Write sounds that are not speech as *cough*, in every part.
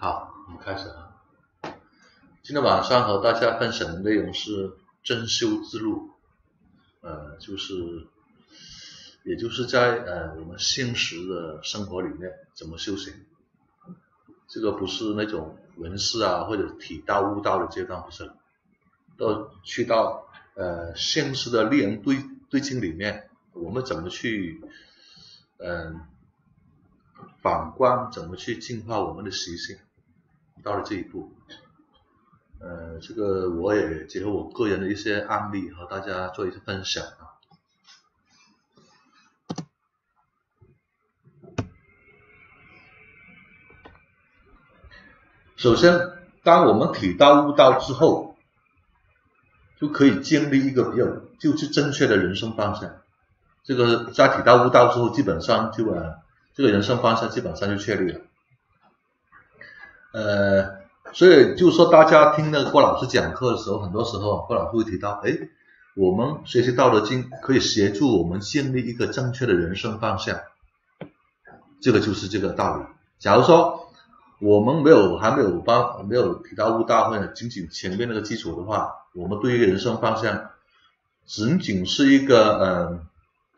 好，我们开始啊。今天晚上和大家分享的内容是真修之路，呃，就是，也就是在呃我们现实的生活里面怎么修行。这个不是那种文思啊或者体道悟道的阶段，不是，都去到呃现实的力人对对境里面，我们怎么去嗯反观，怎么去净化我们的习性。到了这一步，呃，这个我也结合我个人的一些案例和大家做一些分享啊。首先，当我们体道悟道之后，就可以建立一个比较就是正确的人生方向。这个在体道悟道之后，基本上就啊，这个人生方向基本上就确立了。呃，所以就是说，大家听那个郭老师讲课的时候，很多时候郭老师会提到，哎，我们学习《道德经》可以协助我们建立一个正确的人生方向，这个就是这个道理。假如说我们没有还没有帮没有提到悟道或者仅仅前面那个基础的话，我们对于人生方向仅仅是一个呃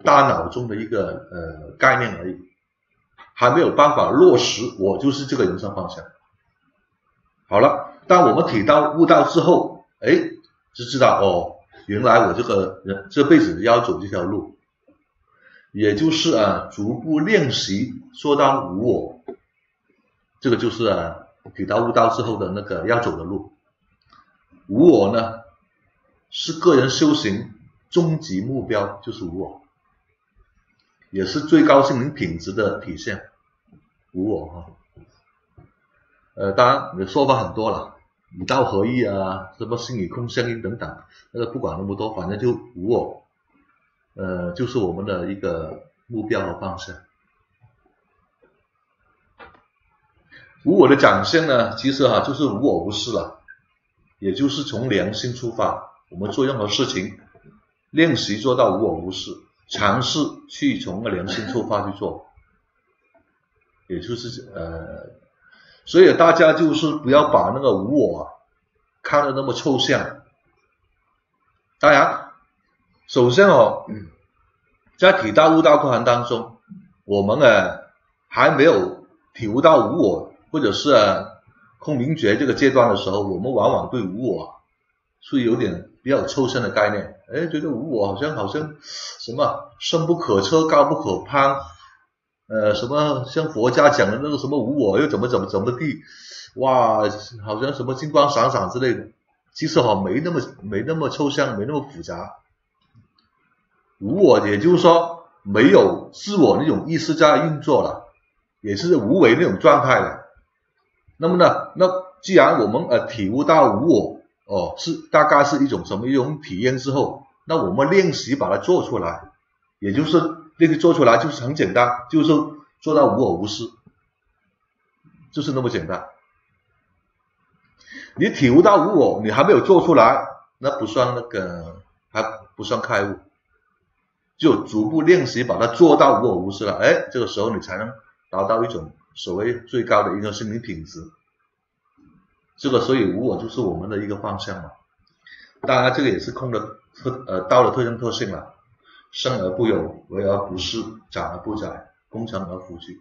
大脑中的一个呃概念而已，还没有办法落实，我就是这个人生方向。好了，当我们体到悟道之后，哎，就知道哦，原来我这个人这辈子要走这条路，也就是啊，逐步练习做到无我，这个就是啊，体到悟道之后的那个要走的路。无我呢，是个人修行终极目标，就是无我，也是最高心灵品质的体现，无我哈。呃，当然，你的说法很多了，以道合一啊，什么心与空相应等等，那个不管那么多，反正就无我，呃，就是我们的一个目标和方向。无我的展现呢，其实哈就是无我无事了，也就是从良心出发，我们做任何事情，练习做到无我无事，尝试去从个良心出发去做，也就是呃。所以大家就是不要把那个无我啊看得那么抽象。当然，首先哦，在体大悟道过程当中，我们呢还没有体悟到无我，或者是空明觉这个阶段的时候，我们往往对无我是有点比较抽象的概念。哎，觉得无我好像好像什么深不可测、高不可攀。呃，什么像佛家讲的那个什么无我又怎么怎么怎么地，哇，好像什么金光闪闪之类的，其实哈没那么没那么抽象，没那么复杂。无我也就是说没有自我那种意识在运作了，也是无为那种状态了。那么呢，那既然我们呃体悟到无我，哦，是大概是一种什么一种体验之后，那我们练习把它做出来，也就是。那个做出来就是很简单，就是做到无我无私，就是那么简单。你体悟到无我，你还没有做出来，那不算那个，还不算开悟。就逐步练习把它做到无我无私了，哎，这个时候你才能达到一种所谓最高的一个心灵品质。这个所以无我就是我们的一个方向嘛。当然，这个也是空的特呃道的特征特性了。生而不有，为而不恃，长而不宰，功成而复去。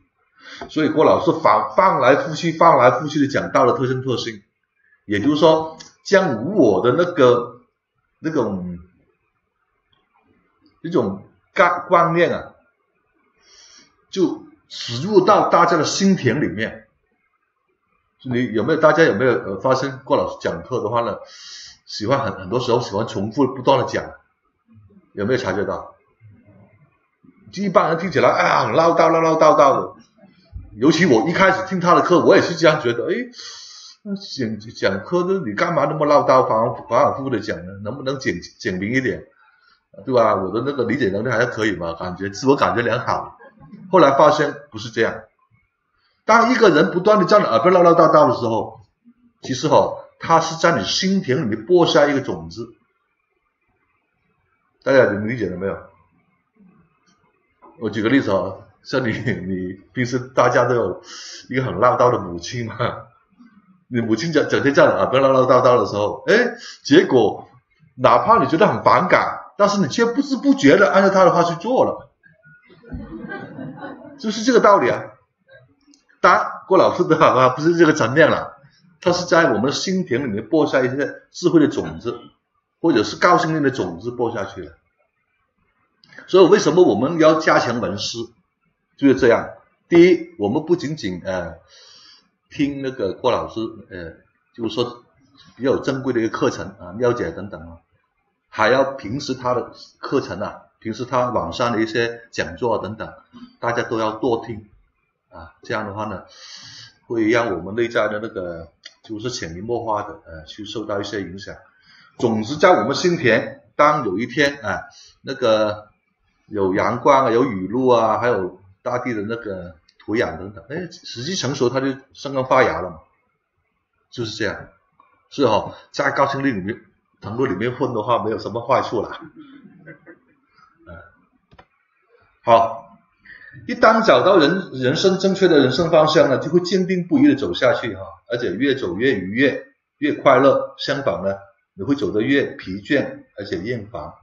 所以郭老师反翻来覆去、翻来覆去的讲道的特征特性，也就是说，将无我的那个那种一种概观念啊，就植入到大家的心田里面。你有没有？大家有没有呃发现郭老师讲课的话呢？喜欢很很多时候喜欢重复不断的讲，有没有察觉到？一般人听起来，哎呀，唠叨唠唠叨叨的。尤其我一开始听他的课，我也是这样觉得。哎，讲讲课的你干嘛那么唠叨，反反反复复的讲呢？能不能简简明一点，对吧？我的那个理解能力还是可以嘛，感觉自我感觉良好。后来发现不是这样。当一个人不断的在你耳边唠唠叨叨的时候，其实哈，他是在你心田里面播下一个种子。大家理解了没有？我举个例子啊，像你，*laughs* 你平时大家都有一个很唠叨的母亲嘛，你母亲整整天在耳边唠唠叨叨的时候，哎，结果哪怕你觉得很反感，但是你却不知不觉的按照他的话去做了，就是这个道理啊。当然，郭老师的话不是这个层面了，他是在我们的心田里面播下一些智慧的种子，或者是高性力的种子播下去了。所以为什么我们要加强文思？就是这样。第一，我们不仅仅呃听那个郭老师呃，就是说比较珍贵的一个课程啊，妙解等等啊，还要平时他的课程啊，平时他网上的一些讲座等等，大家都要多听啊。这样的话呢，会让我们内在的那个就是潜移默化的呃去受到一些影响。总之在我们心田，当有一天啊那个有阳光啊，有雨露啊，还有。大地的那个土壤等等，哎，时机成熟，它就生根发芽了嘛，就是这样，是哦，在高精力里面，藤路里面混的话，没有什么坏处啦。嗯，*laughs* 好，一旦找到人人生正确的人生方向呢，就会坚定不移的走下去哈，而且越走越愉悦，越快乐。相反呢，你会走得越疲倦，而且厌烦。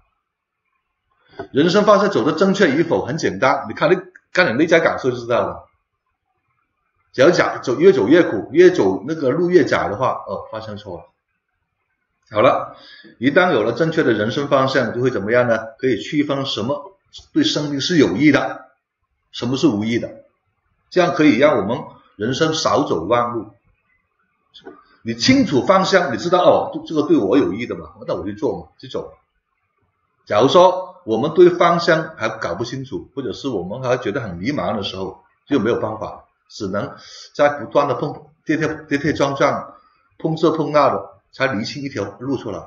人生方向走的正确与否很简单，你看你。看你内在感受就知道了。只要讲走越走越苦，越走那个路越窄的话，哦，方向错了。好了，一旦有了正确的人生方向，就会怎么样呢？可以区分什么对生命是有益的，什么是无益的。这样可以让我们人生少走弯路。你清楚方向，你知道哦，这个对我有益的嘛，那我就做嘛，就走。假如说。我们对方向还搞不清楚，或者是我们还觉得很迷茫的时候，就没有办法，只能在不断的碰跌跌跌跌撞撞、碰这碰那的，才理清一条路出来。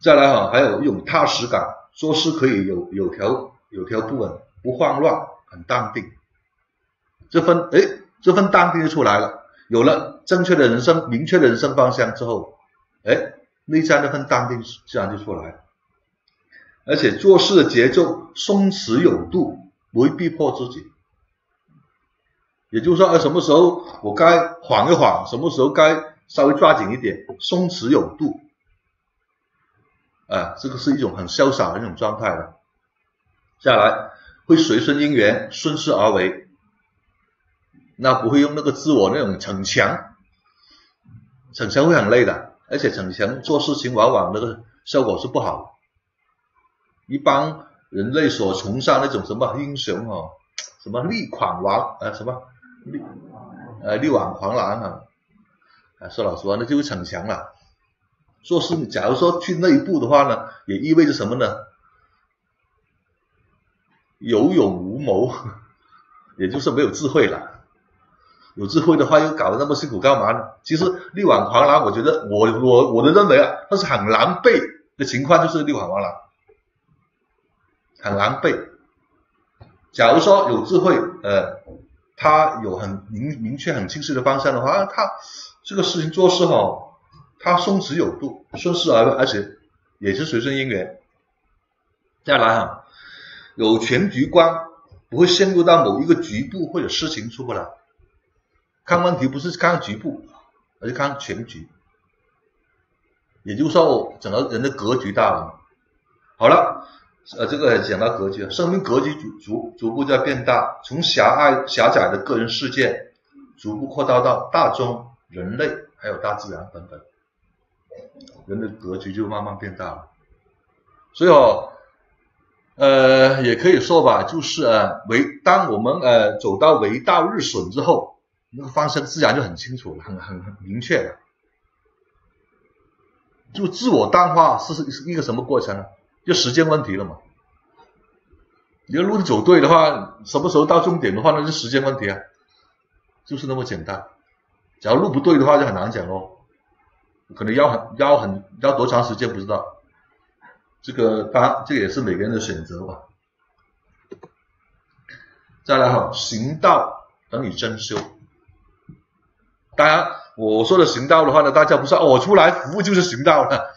再来哈，还有一种踏实感，做事可以有有条有条不紊，不慌乱，很淡定。这份哎，这份淡定就出来了。有了正确的人生、明确的人生方向之后，哎，内在那份淡定自然就出来。而且做事的节奏松弛有度，不会逼迫自己。也就是说，什么时候我该缓一缓，什么时候该稍微抓紧一点，松弛有度。啊，这个是一种很潇洒的那种状态了。下来会随顺因缘，顺势而为，那不会用那个自我那种逞强，逞强会很累的，而且逞强做事情往往那个效果是不好。一般人类所崇尚那种什么英雄哦，什么力狂王啊，什么力呃力挽狂澜啊，啊说老实话，那就是逞强了。做事，假如说去那一步的话呢，也意味着什么呢？有勇无谋，*laughs* 也就是没有智慧了。有智慧的话，又搞得那么辛苦干嘛呢？其实力挽狂澜，我觉得我我我的认为啊，那是很狼狈的情况，就是力挽狂澜。很狼狈。假如说有智慧，呃，他有很明明确、很清晰的方向的话，他这个事情做事哈，他松弛有度，顺势而为，而且也是随顺因缘。再来哈，有全局观，不会陷入到某一个局部或者事情出不来。看问题不是看局部，而是看全局。也就是说，整个人的格局大了。好了。呃，这个讲到格局，生命格局逐逐逐步在变大，从狭隘狭窄的个人世界，逐步扩大到大众、人类还有大自然等等，人的格局就慢慢变大了。所以哦，呃，也可以说吧，就是呃，为当我们呃走到为道日损之后，那个方向自然就很清楚了，很很很明确的。就自我淡化是是一个什么过程呢？就时间问题了嘛？你要路走对的话，什么时候到终点的话，那就时间问题啊，就是那么简单。假如路不对的话，就很难讲哦，可能要很要很要多长时间不知道。这个当然，这也是每个人的选择吧。再来哈，行道等于真修。当然，我说的行道的话呢，大家不是我出来服务就是行道了。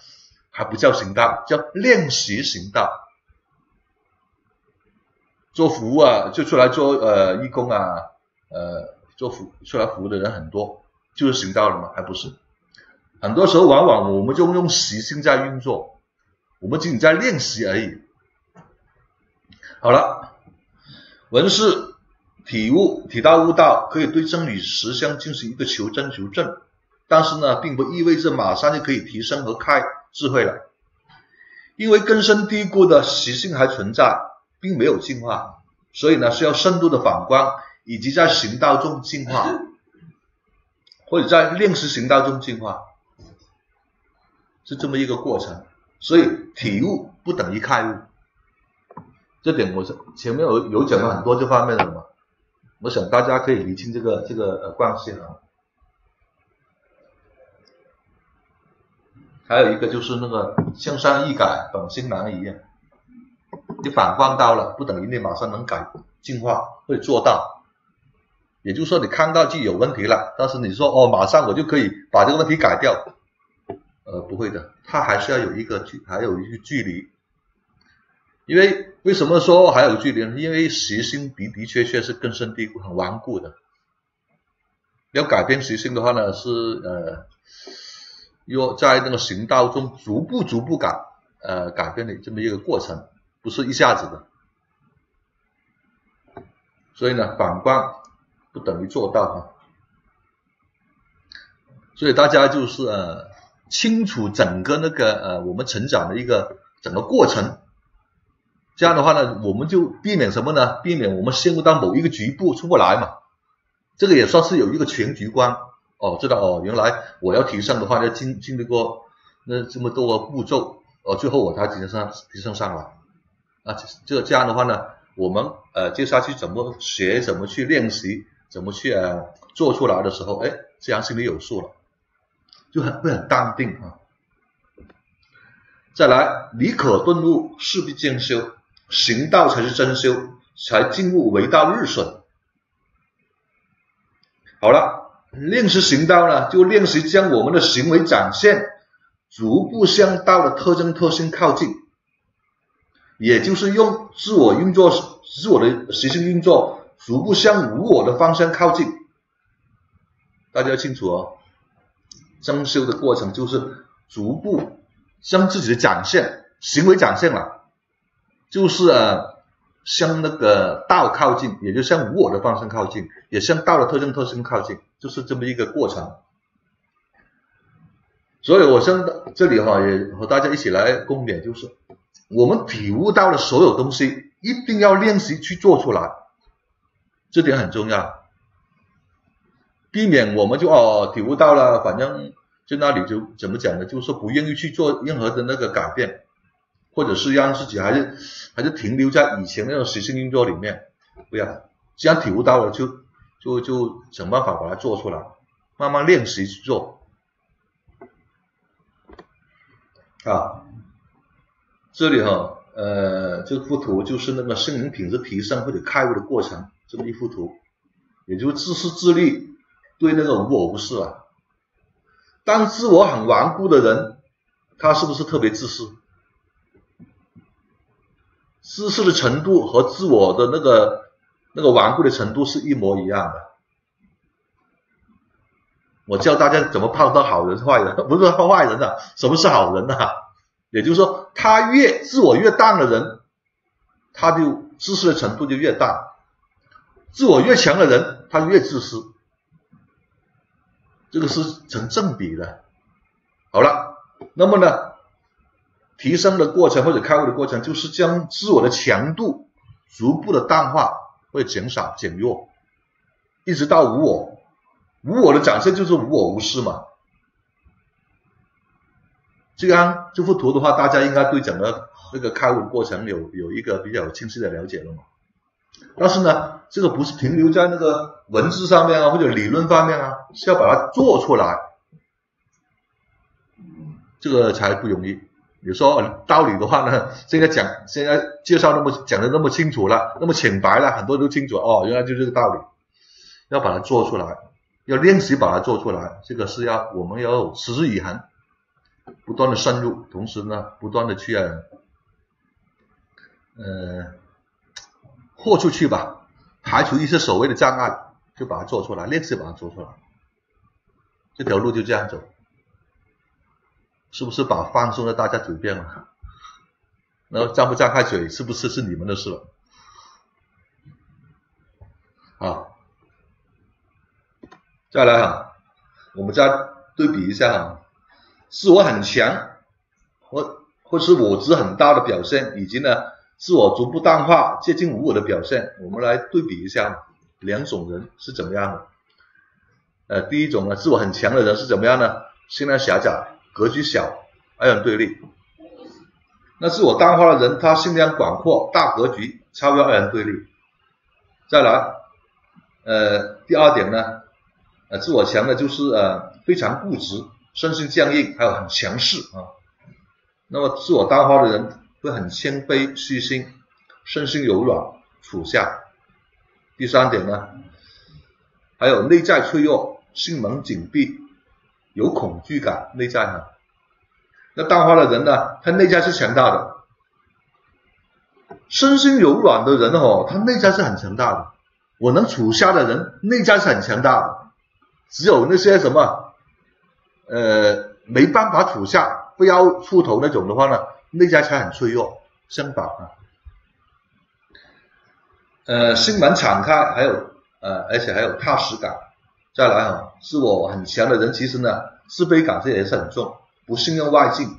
还不叫行道，叫练习行道。做服务啊，就出来做呃义工啊，呃做服出来服务的人很多，就是行道了吗？还不是。很多时候，往往我们就用习性在运作，我们仅仅在练习而已。好了，文是体悟、体大悟道，可以对真理实相进行一个求真求证，但是呢，并不意味着马上就可以提升和开智慧了，因为根深蒂固的习性还存在，并没有进化，所以呢，需要深度的反观，以及在行道中进化，或者在练习行道中进化。是这么一个过程，所以体悟不等于开悟，这点我是前面有有讲了很多这方面的嘛，我想大家可以理清这个这个呃关系啊。还有一个就是那个向上易改，本性难移，你反观到了，不等于你马上能改进化会做到，也就是说你看到就有问题了，但是你说哦马上我就可以把这个问题改掉。呃，不会的，它还是要有一个距，还有一个距离。因为为什么说还有距离呢？因为习性的的确确是根深蒂固、很顽固的。要改变习性的话呢，是呃，要在那个行道中逐步、逐步改，呃，改变的这么一个过程，不是一下子的。所以呢，反观不等于做到啊。所以大家就是呃。清楚整个那个呃我们成长的一个整个过程，这样的话呢，我们就避免什么呢？避免我们陷入到某一个局部出不来嘛。这个也算是有一个全局观哦，知道哦，原来我要提升的话，要经经历过那这么多个步骤，哦，最后我才提升上提升上来。啊，这这样的话呢，我们呃接下去怎么学，怎么去练习，怎么去呃做出来的时候，哎，这样心里有数了。就很会很淡定啊。再来，理可顿悟，势必兼修，行道才是真修，才进入为道日损。好了，练习行道呢，就练习将我们的行为展现逐步向道的特征特性靠近，也就是用自我运作、自我的习性运作，逐步向无我的方向靠近。大家清楚哦。增修的过程就是逐步将自己的展现行为展现了，就是呃向那个道靠近，也就向无我的方向靠近，也向道的特征特性靠近，就是这么一个过程。所以，我现在这里哈也和大家一起来共勉，就是我们体悟到的所有东西，一定要练习去做出来，这点很重要。避免我们就哦体悟到了，反正就那里就怎么讲呢？就是说不愿意去做任何的那个改变，或者是让自己还是还是停留在以前那种习性运作里面，不要。既然体悟到了，就就就想办法把它做出来，慢慢练习去做。啊，这里哈，呃，这幅图就是那个生命品质提升或者开悟的过程，这么一幅图，也就是自私自利。对那个无我无是啊，当自我很顽固的人，他是不是特别自私？自私的程度和自我的那个那个顽固的程度是一模一样的。我教大家怎么判断好人坏人，不是坏人啊，什么是好人啊？也就是说，他越自我越淡的人，他就自私的程度就越大；自我越强的人，他越自私。这个是成正比的。好了，那么呢，提升的过程或者开悟的过程，就是将自我的强度逐步的淡化或者减少、减弱，一直到无我。无我的展现就是无我无事嘛。这样这幅图的话，大家应该对整个这个开悟过程有有一个比较清晰的了解了嘛。但是呢，这个不是停留在那个文字上面啊，或者理论方面啊，是要把它做出来，这个才不容易。有时候道理的话呢，现 *laughs* 在讲现在介绍那么讲的那么清楚了，那么浅白了，很多都清楚哦，原来就这个道理。要把它做出来，要练习把它做出来，这个是要我们要持之以恒，不断的深入，同时呢，不断的去呃。豁出去吧，排除一些所谓的障碍，就把它做出来，练习把它做出来。这条路就这样走，是不是把饭送到大家嘴边了？*laughs* 然后张不张开嘴，是不是是你们的事了？啊，再来哈，我们再对比一下哈，自我很强或或是我执很大的表现，以及呢自我逐步淡化、接近无我的表现，我们来对比一下两种人是怎么样的。呃，第一种呢，自我很强的人是怎么样呢？心量狭窄，格局小，二元对立。那自我淡化的人，他心量广阔，大格局，超越二元对立。再来，呃，第二点呢，呃，自我强的就是呃非常固执，身心僵硬，还有很强势啊。那么自我淡化的人会很谦卑、虚心，身心柔软，处下。第三点呢，还有内在脆弱。心门紧闭，有恐惧感，内在哈。那淡化的人呢？他内在是强大的，身心柔软的人哦，他内在是很强大的。我能处下的人，内在是很强大的。只有那些什么，呃，没办法处下，不要出头那种的话呢，内在才很脆弱。相反啊，呃，心门敞开，还有呃，而且还有踏实感。再来哈，自我很强的人，其实呢，自卑感这也是很重，不信任外境，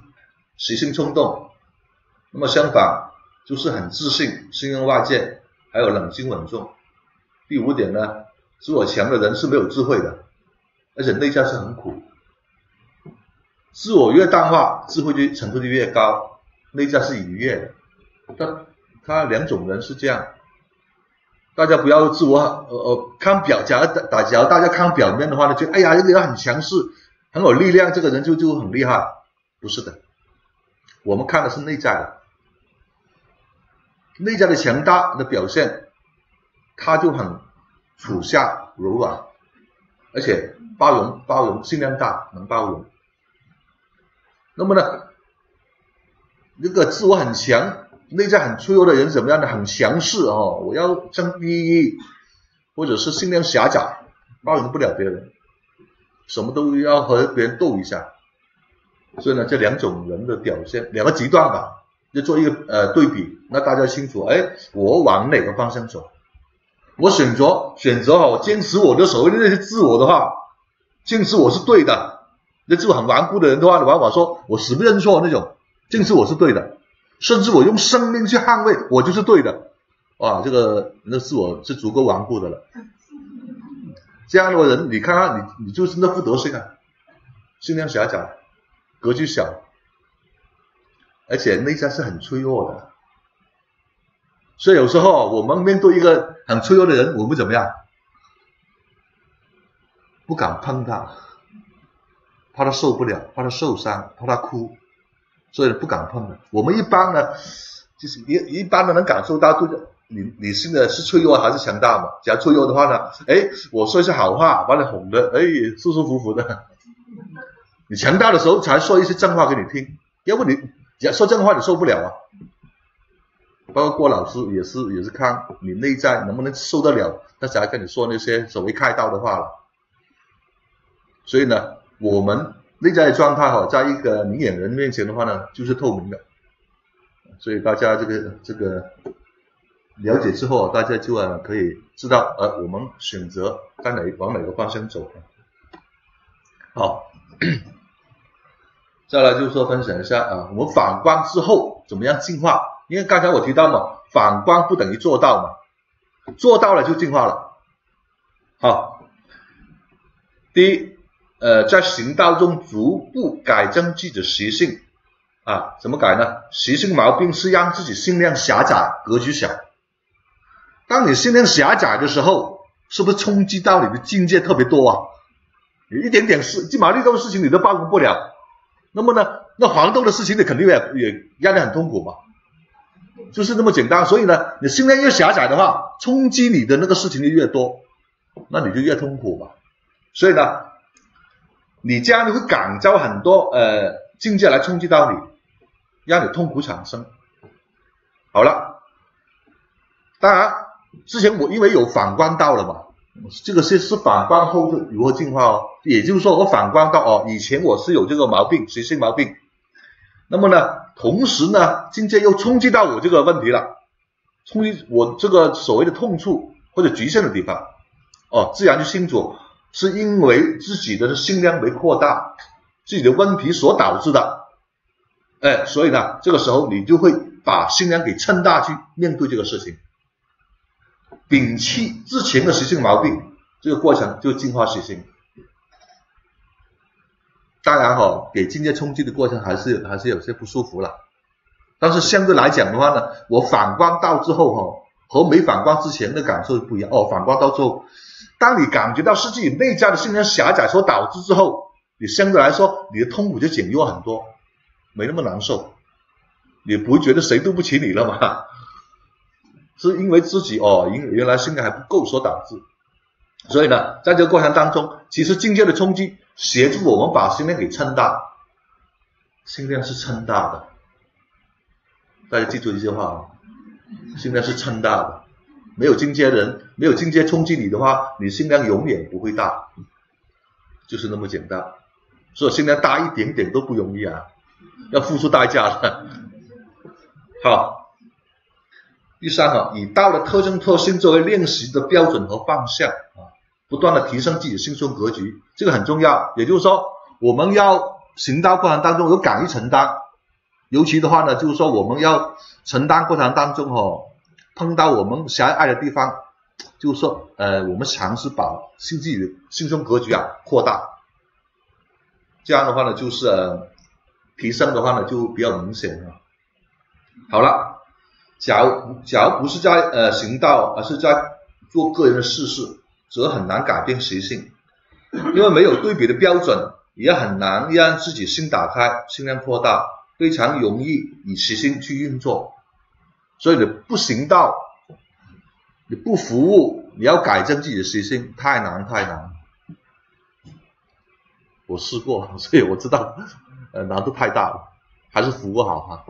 习性冲动。那么相反，就是很自信，信任外界，还有冷静稳重。第五点呢，自我强的人是没有智慧的，而且内在是很苦。自我越淡化，智慧就程度就越高，内在是愉悦的。他他两种人是这样。大家不要自我呃呃看表，假如打假如大家看表面的话呢，就哎呀这个人很强势，很有力量，这个人就就很厉害，不是的，我们看的是内在的，内在的强大的表现，他就很处下柔软，而且包容包容心量大，能包容。那么呢，这个自我很强。内在很脆弱的人怎么样呢？很强势哦，我要争第一，或者是心量狭窄，包容不了别人，什么都要和别人斗一下。所以呢，这两种人的表现，两个极端吧，就做一个呃对比，那大家清楚，哎，我往哪个方向走？我选择选择好，坚持我的所谓的那些自我的话，坚持我是对的。那自我很顽固的人的话，往往说我死不认错那种，坚持我是对的。甚至我用生命去捍卫，我就是对的，哇，这个那自我是足够顽固的了。这样的人，你看看你，你就是那副德行啊，心量狭窄，格局小，而且内在是很脆弱的。所以有时候我们面对一个很脆弱的人，我们怎么样？不敢碰他，怕他受不了，怕他受伤，怕他哭。所以不敢碰的。我们一般呢，就是一一般的能感受到，对你你现在是脆弱还是强大嘛？假如脆弱的话呢，哎，我说一些好话，把你哄的，哎，舒舒服服的。你强大的时候才说一些真话给你听，要不你要说真话你受不了啊。包括郭老师也是也是看你内在能不能受得了，他才跟你说那些所谓开道的话了。所以呢，我们。内在状态哈，在一个明眼人面前的话呢，就是透明的，所以大家这个这个了解之后，大家就啊可以知道，呃，我们选择在哪往哪个方向走。好，*coughs* 再来就是说分享一下啊，我们反观之后怎么样进化？因为刚才我提到嘛，反观不等于做到嘛，做到了就进化了。好，第一。呃，在行道中逐步改正自己的习性啊，怎么改呢？习性毛病是让自己心量狭窄，格局小。当你心量狭窄的时候，是不是冲击到你的境界特别多啊？有一点点事，鸡毛绿豆的事情你都包容不了。那么呢，那黄豆的事情你肯定也也压力很痛苦嘛，就是那么简单。所以呢，你心量越狭窄的话，冲击你的那个事情就越多，那你就越痛苦嘛。所以呢。你这样你会感召很多呃境界来冲击到你，让你痛苦产生。好了，当然之前我因为有反观到了嘛，这个是是反观后的如何进化哦，也就是说我反观到哦，以前我是有这个毛病，习性毛病，那么呢，同时呢，境界又冲击到我这个问题了，冲击我这个所谓的痛处或者局限的地方，哦，自然就清楚，是因为自己的心量没扩大，自己的问题所导致的，哎，所以呢，这个时候你就会把心量给撑大去面对这个事情。摒弃之前的习性毛病，这个过程就进化习性。当然哈，给境界冲击的过程还是还是有些不舒服了。但是相对来讲的话呢，我反观到之后哈，和没反观之前的感受不一样。哦，反观到之后，当你感觉到是自己内在的心量狭窄所导致之后，你相对来说你的痛苦就减弱很多，没那么难受，你不会觉得谁对不起你了嘛？*laughs* 是因为自己哦，原原来心量还不够所导致，所以呢，在这个过程当中，其实境界的冲击协助我们把心量给撑大，心量是撑大的，大家记住一句话啊，心量是撑大的，没有境界的人，没有境界冲击你的话，你心量永远不会大，就是那么简单，所以心量大一点点都不容易啊，要付出代价的，好。第三个，以道的特征特性作为练习的标准和方向啊，不断的提升自己的心胸格局，这个很重要。也就是说，我们要行道过程当中有敢于承担，尤其的话呢，就是说我们要承担过程当中哦，碰到我们狭隘的地方，就是说呃，我们尝试把心自己的心胸格局啊扩大，这样的话呢，就是呃提升的话呢就比较明显了。好了。假如假如不是在呃行道，而是在做个人的事事，则很难改变习性，因为没有对比的标准，也很难让自己心打开、心量扩大，非常容易以习性去运作。所以你不行道，你不服务，你要改正自己的习性，太难太难。我试过，*laughs* 所以我知道，呃，难度太大了，还是服务好哈。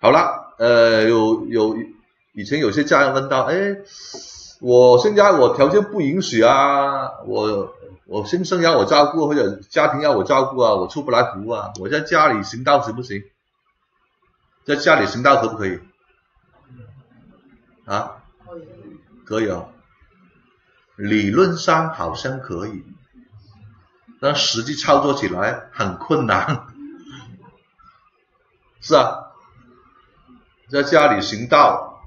好了。呃，有有以前有些家人问到，哎，我现在我条件不允许啊，我我先生要我照顾，或者家庭要我照顾啊，我出不来服务啊，我在家里行道行不行？在家里行道可不可以？啊？可以啊，理论上好像可以，但实际操作起来很困难，*laughs* 是啊。在家里行道，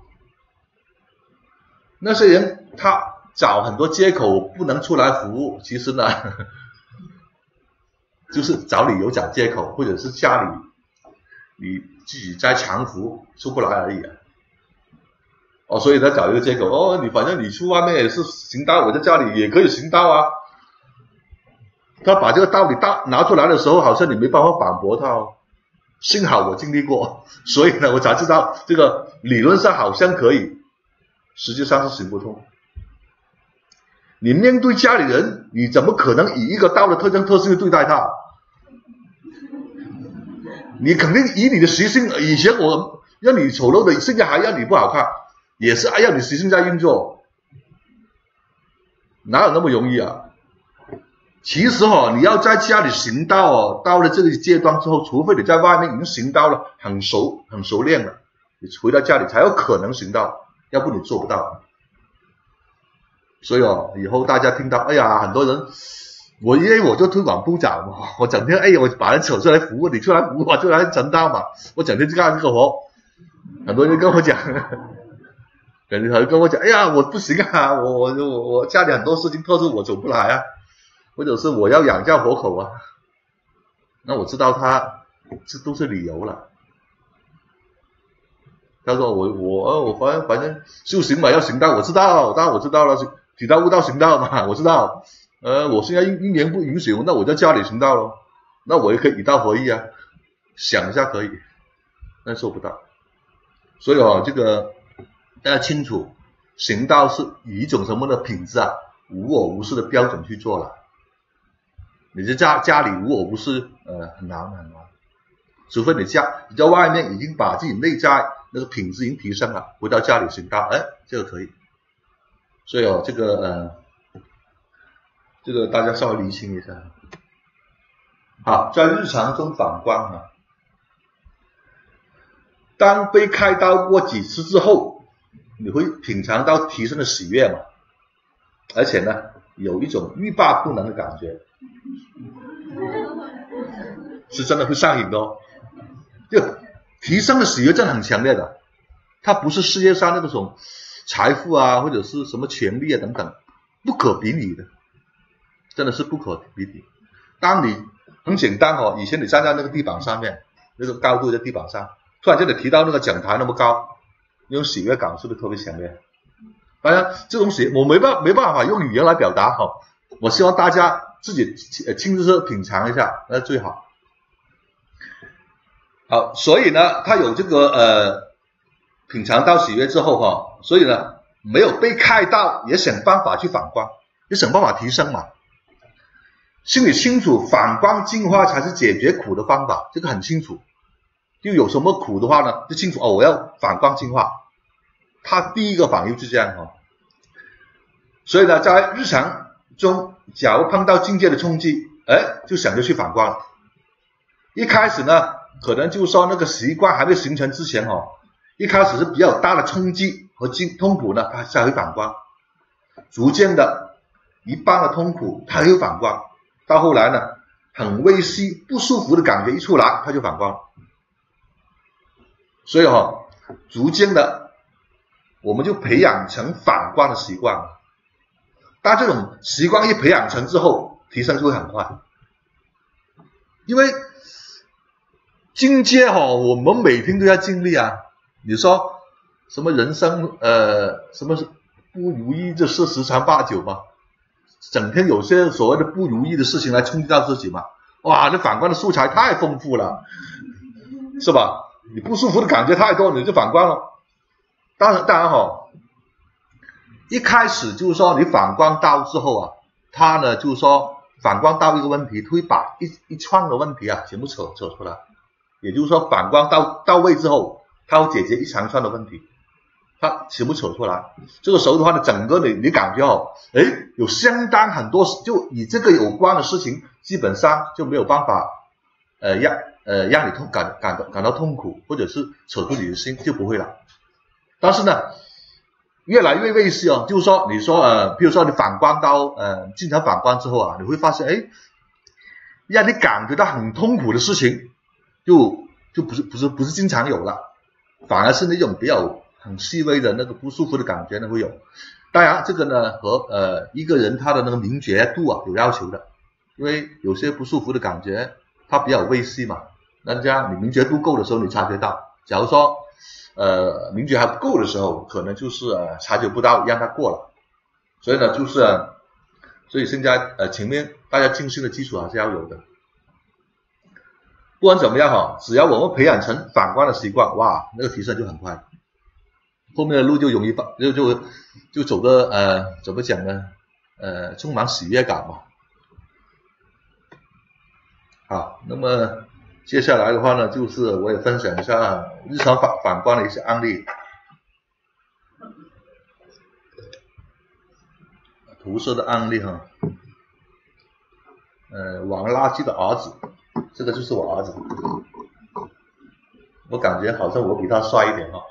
那些人他找很多借口不能出来服务，其实呢，*laughs* 就是找理由找借口，或者是家里你自己在强服出不来而已啊。哦，所以他找一个借口，哦，你反正你出外面也是行道，我在家里也可以行道啊。他把这个道理大拿出来的时候，好像你没办法反驳他哦。幸好我经历过，*laughs* 所以呢，我才知道这个理论上好像可以，实际上是行不通。你面对家里人，你怎么可能以一个道的特征特性对待他？你肯定以你的习性，以前我让你丑陋的，现在还让你不好看，也是按照你习性在运作，哪有那么容易啊？其实哈，你要在家里行道哦，到了这个阶段之后，除非你在外面已经行道了，很熟很熟练了，你回到家里才有可能行道，要不你做不到。所以哦，以后大家听到，哎呀，很多人，我因为我做推广部长嘛，我整天哎呀，我把人扯出来服务，你出来服务，我出来承担嘛，我整天就干这个活，很多人跟我讲，感觉他就跟我讲，哎呀，我不行啊，*laughs* 我我我我家里很多事情，特殊我走不来啊。或者是我要养家活口啊，那我知道他这都是理由了。他说我我我反正反正修行嘛要行道，我知道，当然我知道了，体道悟道行道嘛，我知道。呃，我现在一一年不允许，那我在家里行道咯，那我也可以以道合一啊，想一下可以，但做不到。所以啊，这个大家清楚，行道是以一种什么的品质啊，无我无私的标准去做了。你在家家里无我无事，呃，很难很难。除非你家你在外面已经把自己内在那个品质已经提升了，回到家里行道，哎，这个可以。所以哦，这个呃，这个大家稍微理清一下。好，在日常中反观啊，当被开刀过几次之后，你会品尝到提升的喜悦嘛？而且呢，有一种欲罢不能的感觉，是真的会上瘾的哦。就提升的喜悦真的很强烈的，它不是世界上那种财富啊，或者是什么权利啊等等，不可比拟的，真的是不可比拟。当你很简单哦，以前你站在那个地板上面，那个高度在地板上，突然间你提到那个讲台那么高，那种喜悦感是不是特别强烈？当然，这种喜我没办没办法用语言来表达哈，我希望大家自己亲自品尝一下，那最好。好，所以呢，他有这个呃品尝到喜悦之后哈，所以呢没有被开到，也想办法去反观，也想办法提升嘛。心里清楚，反观净化才是解决苦的方法，这个很清楚。就有什么苦的话呢，就清楚哦，我要反光净化。他第一个反应是这样哈。所以呢，在日常中，假如碰到境界的冲击，哎，就想着去反光。一开始呢，可能就说那个习惯还没形成之前哦，一开始是比较大的冲击和痛痛苦呢，它才会反光。逐渐的，一半的痛苦它会反光。到后来呢，很微细不舒服的感觉一出来，它就反光。所以哈，逐渐的，我们就培养成反观的习惯。当这种习惯一培养成之后，提升就会很快。因为进阶哈，我们每天都要经历啊。你说什么人生呃，什么不如意这事十常八九吗？整天有些所谓的不如意的事情来冲击到自己嘛，哇，那反观的素材太丰富了，是吧？你不舒服的感觉太多，你就反观了。当然，当然哈，一开始就是说你反光到之后啊，他呢就是说反光到一个问题，会把一一串的问题啊全部扯扯出来，也就是说反光到到位之后，他会解决一长串的问题。它全部扯出来，这个时候的话呢，整个你你感觉哦，哎，有相当很多就与这个有关的事情，基本上就没有办法，呃，让呃让你痛感感感到痛苦，或者是扯住你的心就不会了。但是呢，越来越类似哦，就是说，你说呃，比如说你反光到呃，经常反光之后啊，你会发现，哎，让你感觉到很痛苦的事情，就就不是不是不是经常有了，反而是那种比较。很细微的那个不舒服的感觉呢会有，当然这个呢和呃一个人他的那个明觉度啊有要求的，因为有些不舒服的感觉它比较微细嘛，那这样你明觉度够的时候你察觉到，假如说呃明觉还不够的时候，可能就是呃察觉不到让它过了，所以呢就是，所以现在呃前面大家静心的基础还是要有的，不管怎么样哈，只要我们培养成反观的习惯，哇那个提升就很快。后面的路就容易把就就就走的呃怎么讲呢呃充满喜悦感嘛。好，那么接下来的话呢，就是我也分享一下日常反反观的一些案例。涂色的案例哈，呃玩垃圾的儿子，这个就是我儿子。我感觉好像我比他帅一点哦。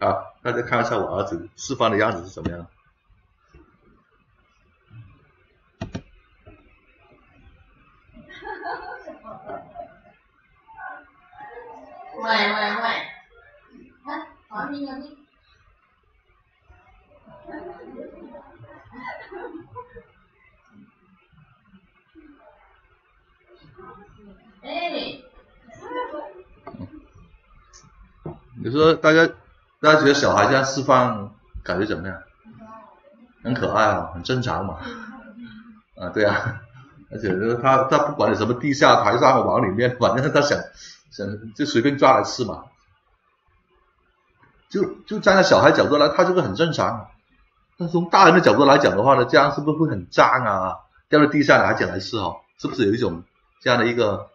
*laughs* 好，大家看一下我儿子释放的样子是什么样。喂喂喂，来，旁边有你。哎，你说大家大家觉得小孩这样释放感觉怎么样？很可爱啊，很正常嘛。啊，对啊，而且他他不管你什么地下、台上、往里面，反正他想就随便抓来吃嘛。就就站在小孩角度来，他这个很正常。但从大人的角度来讲的话呢，这样是不是会很脏啊？掉在地下拿捡来吃哦，是不是有一种这样的一个？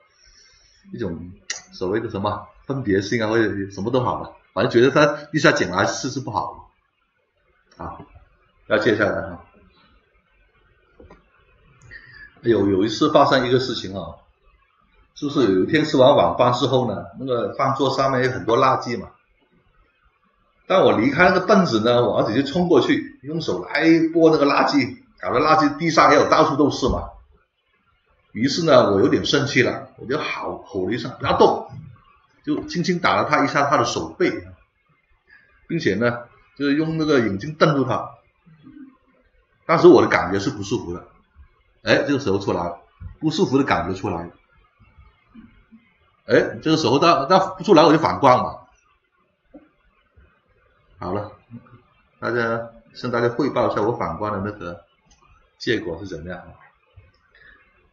一种所谓的什么分别心啊，或者什么都好了，反正觉得他地下捡来吃是不好，啊，要接下来哈。有有一次发生一个事情啊，就是有一天吃完晚饭之后呢，那个饭桌上面有很多垃圾嘛。当我离开那个凳子呢，我儿子就冲过去，用手来拨那个垃圾，搞得垃圾地上也有到处都是嘛。于是呢，我有点生气了，我就好吼了一声“不要动”，就轻轻打了他一下他的手背，并且呢，就是用那个眼睛瞪住他。当时我的感觉是不舒服的，哎，这个时候出来了不舒服的感觉出来，哎，这个时候他他不出来我就反光嘛。好了，大家向大家汇报一下我反观的那个结果是怎么样？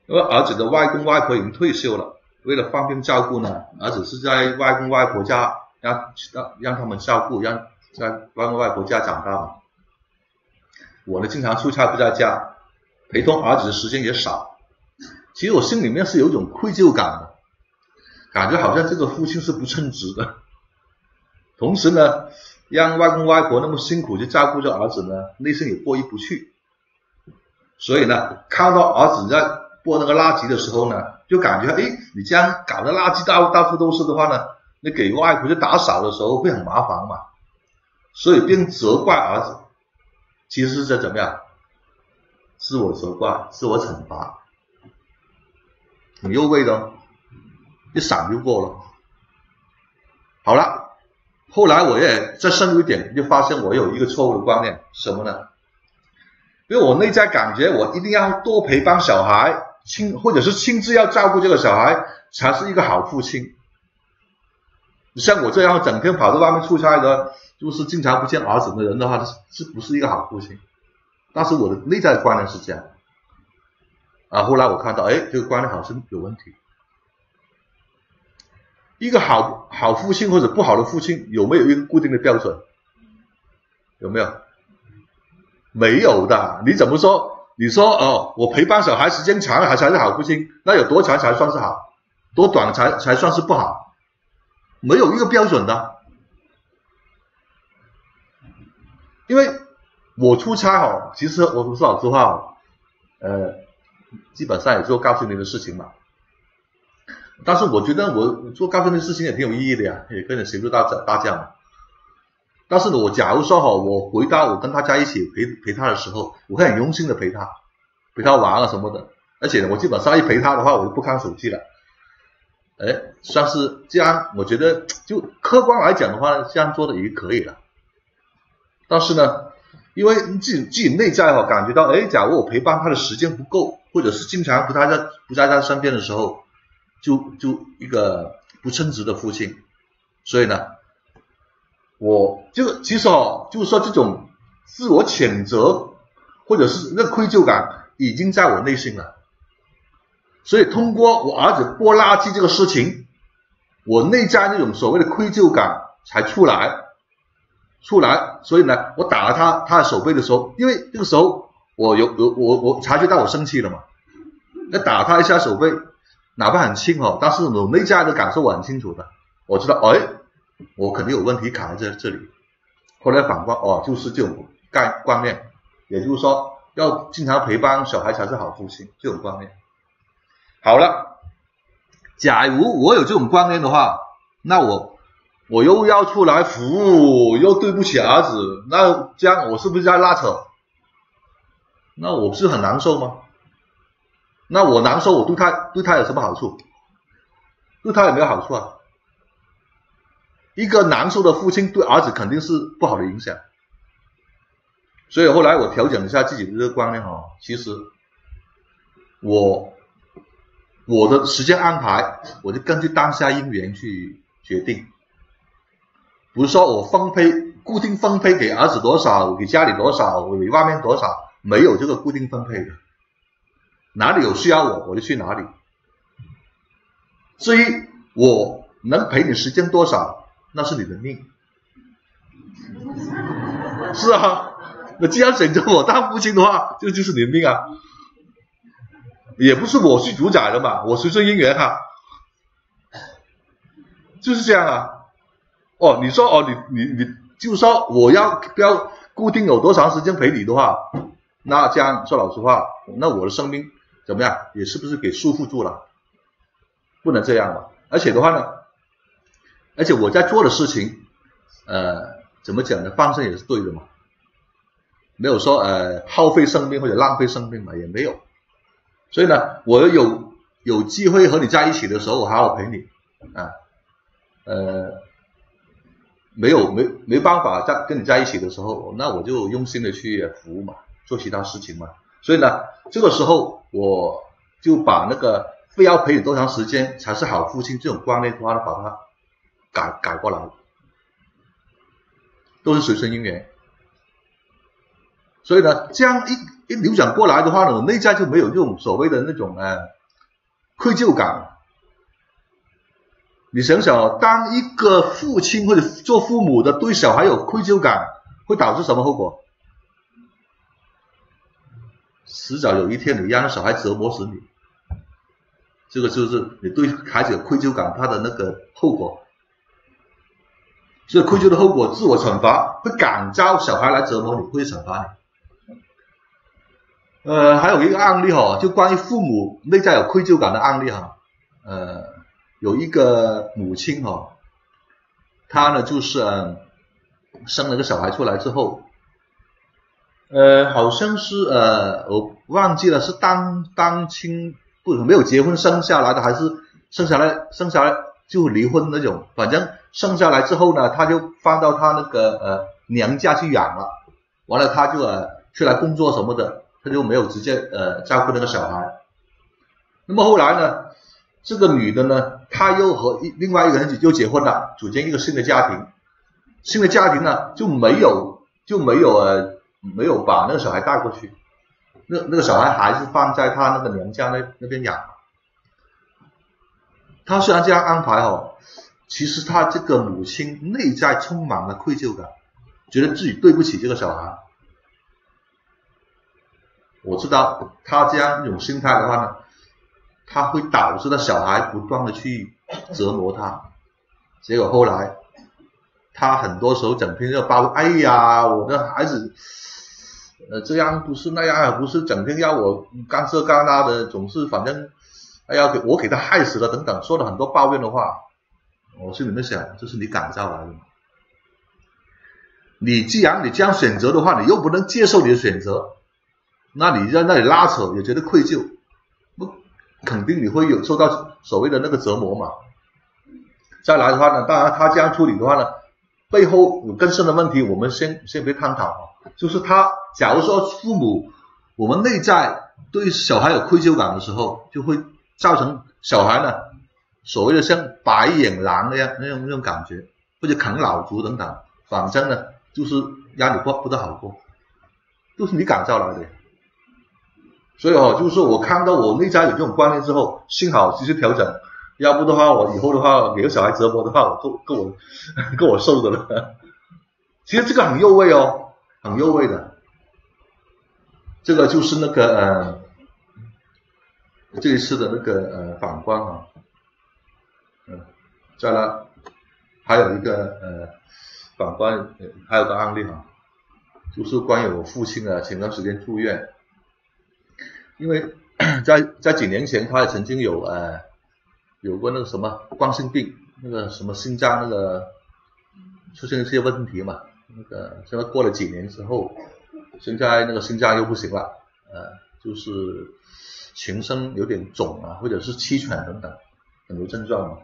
因为儿子的外公外婆已经退休了，为了方便照顾呢，儿子是在外公外婆家让让让他们照顾，让在外公外婆家长大嘛。我呢经常出差不在家，陪同儿子的时间也少。其实我心里面是有一种愧疚感的，感觉好像这个父亲是不称职的。同时呢。让外公外婆那么辛苦去照顾着儿子呢，内心也过意不去。所以呢，看到儿子在剥那个垃圾的时候呢，就感觉，哎，你这样搞得垃圾到到处都是的话呢，你给外婆去打扫的时候会很麻烦嘛。所以便责怪儿子，其实是在怎么样？自我责怪，自我惩罚，很右味的，哦一闪就过了。好了。后来我也再深入一点，就发现我有一个错误的观念，什么呢？因为我内在感觉我一定要多陪伴小孩，亲或者是亲自要照顾这个小孩，才是一个好父亲。像我这样整天跑到外面出差的，就是经常不见儿子的人的话，是不是一个好父亲？但是我的内在观念是这样。啊，后来我看到，哎，这个观念好像有问题。一个好好父亲或者不好的父亲有没有一个固定的标准？有没有？没有的。你怎么说？你说哦，我陪伴小孩时间长还才是好父亲，那有多长才算是好？多短才才算是不好？没有一个标准的。因为我出差哦，其实我说老实话，呃，基本上也就告诉你的事情嘛。但是我觉得我做高分的事情也挺有意义的呀，也可以协助大家大家嘛。但是呢，我假如说哈，我回到我跟大家一起陪陪他的时候，我会很用心的陪他，陪他玩啊什么的。而且，我基本上一陪他的话，我就不看手机了。哎，算是这样，我觉得就客观来讲的话，这样做的也可以了。但是呢，因为自己自己内在哈感觉到，哎，假如我陪伴他的时间不够，或者是经常不在在不在他身边的时候。就就一个不称职的父亲，所以呢，我就其实哦，就是说这种自我谴责或者是那个愧疚感已经在我内心了，所以通过我儿子拨垃圾这个事情，我内在那种所谓的愧疚感才出来，出来，所以呢，我打了他他的手背的时候，因为这个时候我有有我我察觉到我生气了嘛，那打他一下手背。哪怕很轻哦，但是我内在的感受我很清楚的，我知道，哎，我肯定有问题卡在这里。后来反观，哦，就是这种概观念，也就是说，要经常陪伴小孩才是好父亲，这种观念。好了，假如我有这种观念的话，那我我又要出来服务，又对不起儿子，那这样我是不是在拉扯？那我不是很难受吗？那我难受，我对他对他有什么好处？对他有没有好处啊？一个难受的父亲对儿子肯定是不好的影响。所以后来我调整一下自己的这个观念哈，其实我我的时间安排，我就根据当下因缘去决定，不是说我分配固定分配给儿子多少，给家里多少，给外面多少，没有这个固定分配的。哪里有需要我，我就去哪里。至于我能陪你时间多少，那是你的命。是啊，那既然选择我当父亲的话，这个就是你的命啊。也不是我去主宰的嘛，我随顺因缘哈。就是这样啊。哦，你说哦，你你你，就说我要不要固定有多长时间陪你的话，那这样说老实话，那我的生命怎么样，也是不是给束缚住了？不能这样嘛。而且的话呢，而且我在做的事情，呃，怎么讲呢？方向也是对的嘛，没有说呃耗费生命或者浪费生命嘛，也没有。所以呢，我有有机会和你在一起的时候，我好好陪你啊，呃。没有没没办法在跟你在一起的时候，那我就用心的去服务嘛，做其他事情嘛。所以呢，这个时候我就把那个非要陪你多长时间才是好父亲这种观念的话呢，把它改改过来，都是随身姻缘。所以呢，这样一一扭转过来的话呢，我内在就没有这种所谓的那种呃愧疚感。你想想，当一个父亲或者做父母的对小孩有愧疚感，会导致什么后果？迟早有一天，你让小孩折磨死你，这个就是你对孩子有愧疚感，他的那个后果。所以愧疚的后果，自我惩罚会感召小孩来折磨你，会惩罚你。呃，还有一个案例哈，就关于父母内在有愧疚感的案例哈，呃。有一个母亲哈，她呢就是生了个小孩出来之后，呃，好像是呃，我忘记了是单单亲不没有结婚生下来的，还是生下来生下来就离婚那种。反正生下来之后呢，他就放到他那个呃娘家去养了。完了他就呃出来工作什么的，他就没有直接呃照顾那个小孩。那么后来呢？这个女的呢，她又和一另外一个人又结婚了，组建一个新的家庭。新的家庭呢就没有就没有呃没有把那个小孩带过去，那那个小孩还是放在他那个娘家那那边养。他虽然这样安排哦，其实他这个母亲内在充满了愧疚感，觉得自己对不起这个小孩。我知道他这样一种心态的话呢。他会导致的小孩不断的去折磨他，结果后来他很多时候整天要抱哎呀，我的孩子，呃，这样不是那样，不是整天要我干这干那的，总是反正哎呀给我给他害死了等等，说了很多抱怨的话，我心里面想，这是你感召来的。你既然你这样选择的话，你又不能接受你的选择，那你在那里拉扯也觉得愧疚。不肯定你会有受到所谓的那个折磨嘛。再来的话呢，当然他这样处理的话呢，背后有更深的问题，我们先先别探讨。就是他假如说父母我们内在对小孩有愧疚感的时候，就会造成小孩呢所谓的像白眼狼那样那种那种感觉，或者啃老族等等，反正呢就是让你过不得好过，都是你感召来的。所以哦，就是说我看到我内在有这种观念之后，幸好及时调整，要不的话，我以后的话给个小孩折磨的话，我够够我够我受的了。其实这个很诱味哦，很诱味的。这个就是那个呃，这一次的那个呃反观啊，嗯，再来还有一个呃反观，还有个案例哈，就是关于我父亲啊，前段时间住院。因为 *coughs* 在在几年前，他也曾经有呃有过那个什么冠心病，那个什么心脏那个出现一些问题嘛，那个现在过了几年之后，现在那个心脏又不行了，呃，就是全身有点肿啊，或者是气喘等等很多症状嘛，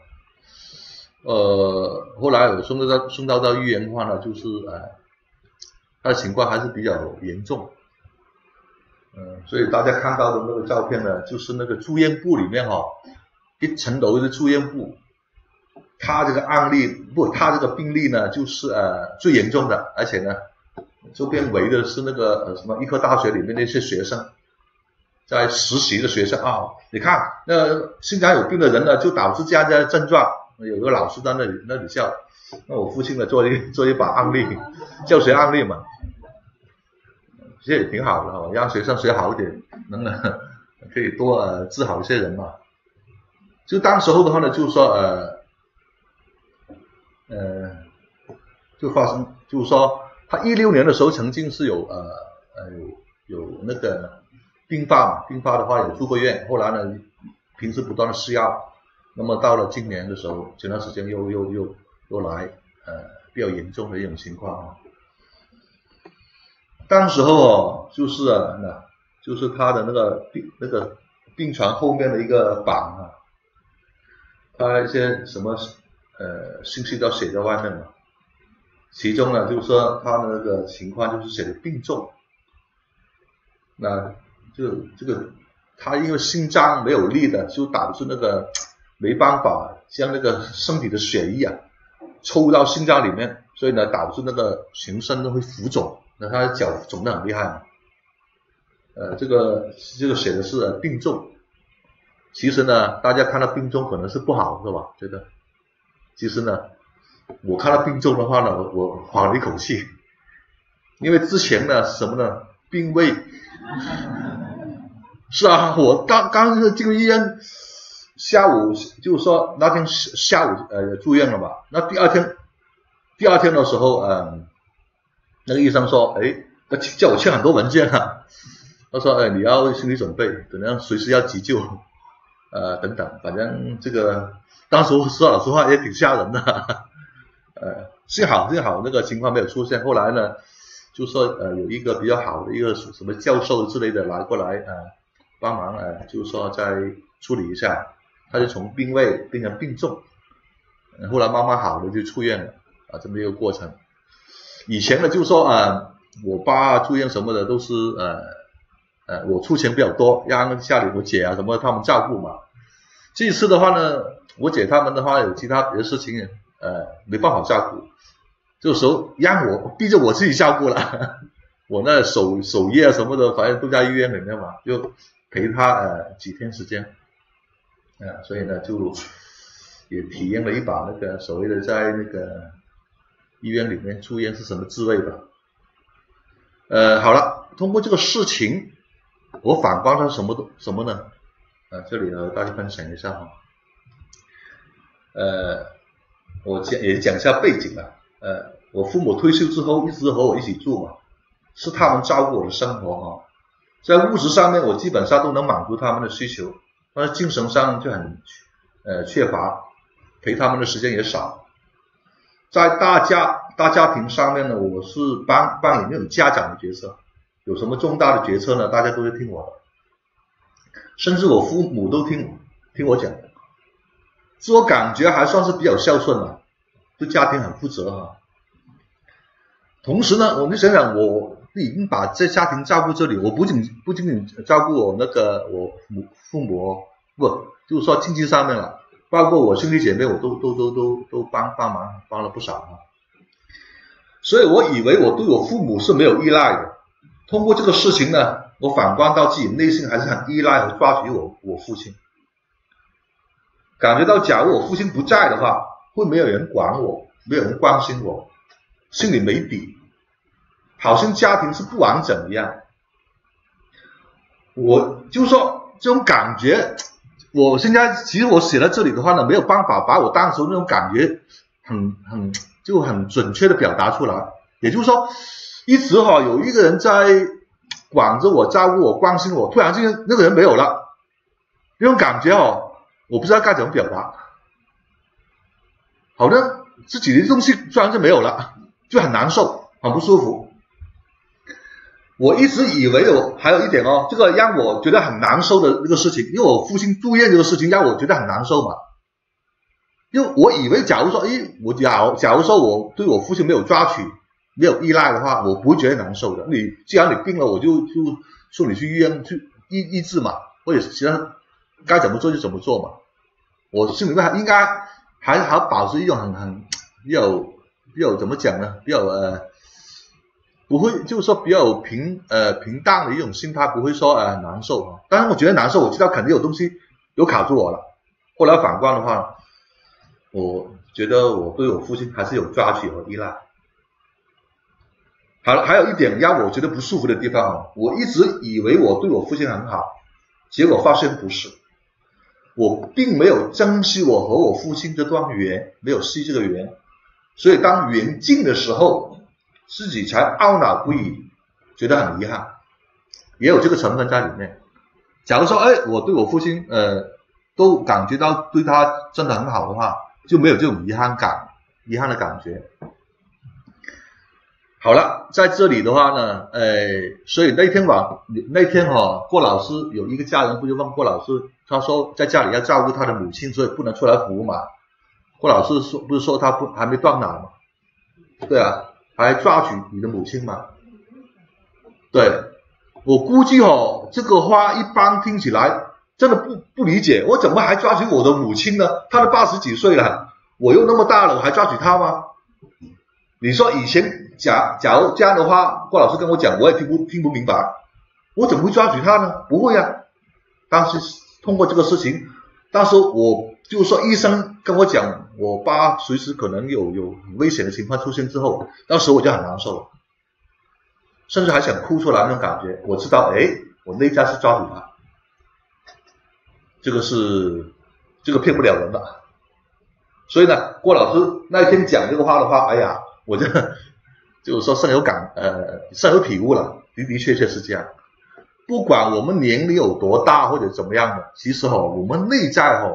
呃，后来我送到到送到到医院的话呢，就是呃他的情况还是比较严重。嗯，所以大家看到的那个照片呢，就是那个住院部里面哈，一层楼的住院部，他这个案例不，他这个病例呢，就是呃最严重的，而且呢，周边围的是那个呃什么医科大学里面的一些学生，在实习的学生啊，你看那心脏有病的人呢，就导致这样的症状，有个老师在那里那里笑，那我父亲呢做一 *laughs* 做一把案例，*laughs* 教学案例嘛。其实也挺好的哈，让学生学好一点，能可以多呃治好一些人嘛。就当时候的话呢，就是说呃，呃，就发生，就是说他一六年的时候曾经是有呃呃有有那个病发嘛，病发的话有住过院，后来呢平时不断的吃药，那么到了今年的时候，前段时间又又又又来呃比较严重的一种情况啊。当时候哦，就是啊，那就是他的那个病那个病床后面的一个板啊，他一些什么呃信息都写在外面嘛。其中呢，就是说他的那个情况就是写的病重，那就这个他因为心脏没有力的，就导致那个没办法将那个身体的血液啊抽到心脏里面，所以呢导致那个全身都会浮肿。那他的脚肿得很厉害嘛？呃，这个这个写的是病重，其实呢，大家看到病重可能是不好是吧？觉得，其实呢，我看到病重的话呢，我我缓了一口气，因为之前呢什么呢，病危，是啊，我刚刚进医院，下午就是说那天下午呃住院了嘛，那第二天第二天的时候嗯。那个医生说：“哎，他叫我签很多文件啊。他说：‘哎，你要心理准备，可能随时要急救，呃，等等。反正这个当时说老实话也挺吓人的。呃，幸好幸好那个情况没有出现。后来呢，就说呃有一个比较好的一个什么教授之类的来过来呃帮忙呃，就是说再处理一下。他就从病危变成病重，后来慢慢好了就出院了啊，这么一个过程。”以前呢，就说啊，我爸住院什么的都是呃呃，我出钱比较多，让家里我姐啊什么他们照顾嘛。这一次的话呢，我姐他们的话有其他别的事情，呃，没办法照顾，就说让我逼着我自己照顾了。*laughs* 我那守守夜啊什么的，反正都在医院里面嘛，就陪他呃几天时间，啊，所以呢就也体验了一把那个所谓的在那个。医院里面住院是什么滋味吧？呃，好了，通过这个事情，我反观它什么都什么呢？啊，这里和大家分享一下哈。呃，我讲也讲一下背景啊。呃，我父母退休之后一直和我一起住嘛，是他们照顾我的生活哈。在物质上面我基本上都能满足他们的需求，但是精神上就很呃缺乏，陪他们的时间也少。在大家大家庭上面呢，我是扮扮演那种家长的角色，有什么重大的决策呢，大家都会听我的，甚至我父母都听听我讲，自我感觉还算是比较孝顺的，对家庭很负责哈。同时呢，我就想想，我已经把这家庭照顾这里，我不仅不仅仅照顾我那个我母父母，不就是说经济上面了。包括我兄弟姐妹，我都都都都都帮帮忙，帮了不少啊。所以我以为我对我父母是没有依赖的。通过这个事情呢，我反观到自己内心还是很依赖和抓取我我父亲。感觉到假如我父亲不在的话，会没有人管我，没有人关心我，心里没底，好像家庭是不完整一样。我就说这种感觉。我现在其实我写在这里的话呢，没有办法把我当时那种感觉很很就很准确的表达出来。也就是说，一直哈有一个人在管着我、照顾我、关心我，突然之间那个人没有了，那种感觉哦，我不知道该怎么表达。好的，自己的东西突然就没有了，就很难受，很不舒服。我一直以为有还有一点哦，这个让我觉得很难受的这个事情，因为我父亲住院这个事情让我觉得很难受嘛。因为我以为，假如说，哎，我假假如说我对我父亲没有抓取、没有依赖的话，我不会觉得难受的。你既然你病了，我就就送你去医院去医医治嘛，或者其他该怎么做就怎么做嘛。我心里面应该还还保持一种很很比较比较怎么讲呢？比较呃。不会，就是说比较平呃平淡的一种心态，不会说呃难受啊。当然我觉得难受，我知道肯定有东西有卡住我了。后来反观的话，我觉得我对我父亲还是有抓取和依赖。好了，还有一点让我觉得不舒服的地方啊，我一直以为我对我父亲很好，结果发现不是，我并没有珍惜我和我父亲这段缘，没有惜这个缘。所以当缘尽的时候，自己才懊恼不已，觉得很遗憾，也有这个成分在里面。假如说，哎，我对我父亲，呃，都感觉到对他真的很好的话，就没有这种遗憾感、遗憾的感觉。好了，在这里的话呢，哎，所以那天晚那天哈，郭老师有一个家人不就问郭老师，他说在家里要照顾他的母亲，所以不能出来服务嘛。郭老师说不是说他不还没断奶吗？对啊，还抓取你的母亲嘛？对，我估计哦，这个话一般听起来真的不不理解，我怎么还抓取我的母亲呢？她都八十几岁了，我又那么大了，我还抓取她吗？你说以前假假如这样的话，郭老师跟我讲，我也听不听不明白，我怎么会抓取他呢？不会啊，当时通过这个事情，当时我就说医生跟我讲，我爸随时可能有有危险的情况出现之后，当时我就很难受了，甚至还想哭出来那种感觉。我知道，哎，我内在是抓取他，这个是这个骗不了人的。所以呢，郭老师那天讲这个话的话，哎呀。我这就是说深有感，呃，深有体悟了，的的确确是这样。不管我们年龄有多大或者怎么样的，其实哈，我们内在哈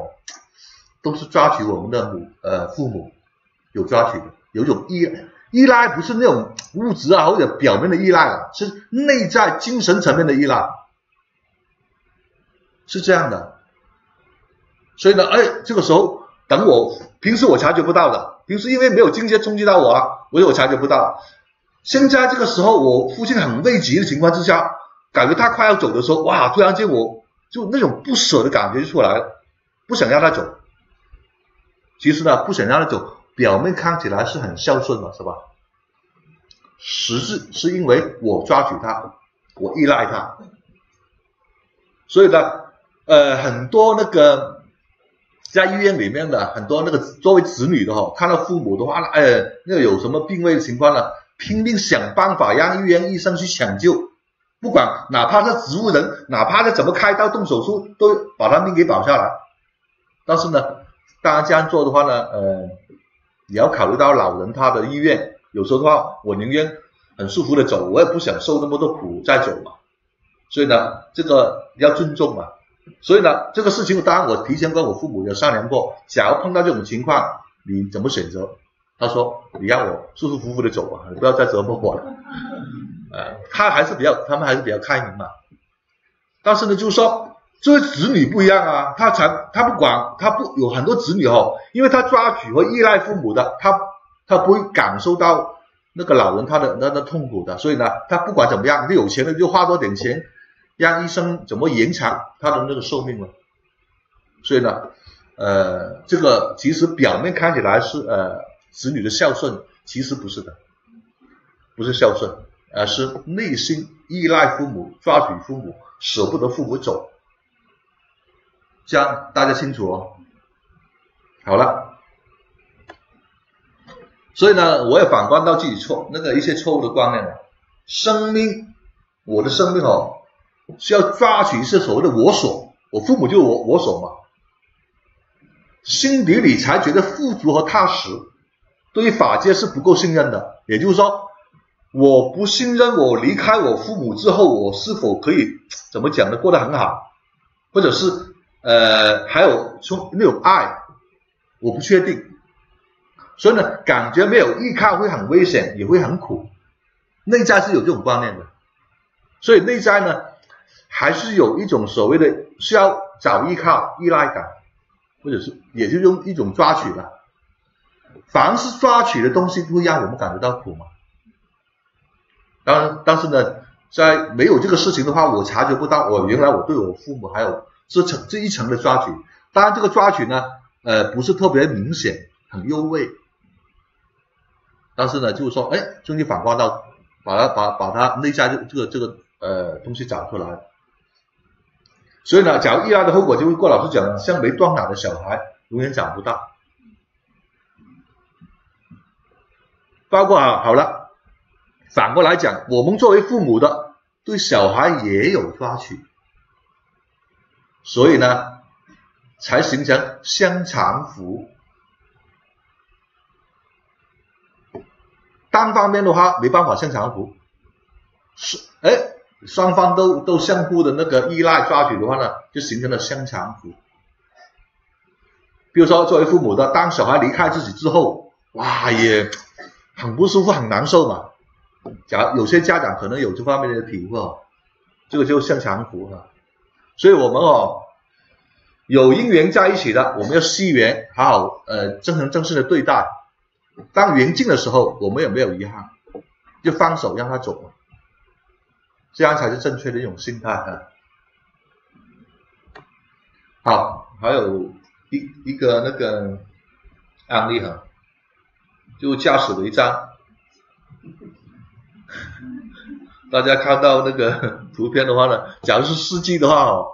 都是抓取我们的母呃父母，有抓取的，有种依依赖，不是那种物质啊或者表面的依赖了，是内在精神层面的依赖，是这样的。所以呢，哎，这个时候等我平时我察觉不到的。平时因为没有直接冲击到我啊，所以我察觉不到。现在这个时候，我父亲很危急的情况之下，感觉他快要走的时候，哇！突然间我就那种不舍的感觉就出来了，不想让他走。其实呢，不想让他走，表面看起来是很孝顺嘛，是吧？实质是因为我抓取他，我依赖他，所以呢，呃，很多那个。在医院里面的很多那个作为子女的哈，看到父母的话呢，哎，那有什么病危的情况呢，拼命想办法让医院医生去抢救，不管哪怕是植物人，哪怕是怎么开刀动手术，都把他命给保下来。但是呢，当然这样做的话呢，呃，也要考虑到老人他的意愿，有时候的话，我宁愿很舒服的走，我也不想受那么多苦再走嘛。所以呢，这个要尊重嘛。所以呢，这个事情当然我提前跟我父母有商量过，假如碰到这种情况，你怎么选择？他说：“你让我舒舒服服的走吧，不要再折磨我了。*laughs* ”呃，他还是比较，他们还是比较开明嘛。但是呢，就是说，作为子女不一样啊，他才他不管，他不有很多子女哦，因为他抓取和依赖父母的，他他不会感受到那个老人他的那那痛苦的，所以呢，他不管怎么样，你有钱了就花多点钱。让医生怎么延长他的那个寿命呢？所以呢，呃，这个其实表面看起来是呃子女的孝顺，其实不是的，不是孝顺，而是内心依赖父母、抓取父母、舍不得父母走，这样大家清楚哦。好了，所以呢，我也反观到自己错那个一些错误的观念了，生命，我的生命哦。是要抓取一些所谓的我所，我父母就是我我所嘛，心底里才觉得富足和踏实，对于法界是不够信任的。也就是说，我不信任我离开我父母之后，我是否可以怎么讲呢？过得很好，或者是呃还有从那种爱，我不确定。所以呢，感觉没有依靠会很危险，也会很苦。内在是有这种观念的，所以内在呢。还是有一种所谓的需要找依靠、依赖感，或者是也就用一种抓取吧。凡是抓取的东西，都会让我们感觉到苦吗？当然，但是呢，在没有这个事情的话，我察觉不到。我原来我对我父母还有这层这一层的抓取，当然这个抓取呢，呃，不是特别明显，很优味。但是呢，就是说，哎，终于反观到，把它把把它内在这这个这个呃东西找出来。所以呢，假如意外的后果，就会郭老师讲，像没断奶的小孩，永远长不大。包括啊，好了，反过来讲，我们作为父母的，对小孩也有抓取，所以呢，才形成香肠福。单方面的话没办法向强扶，是哎双方都都相互的那个依赖抓取的话呢，就形成了相强扶。比如说作为父母的，当小孩离开自己之后，哇也很不舒服很难受嘛。假有些家长可能有这方面的体会哦，这个就相强扶了。所以我们哦有姻缘在一起的，我们要惜缘，好好呃真诚正式的对待。当缘尽的时候，我们也没有遗憾，就放手让他走了，这样才是正确的一种心态啊。好，还有一一个那个案例哈，就驾驶违章。*laughs* 大家看到那个 *laughs* 图片的话呢，假如是司机的话哦，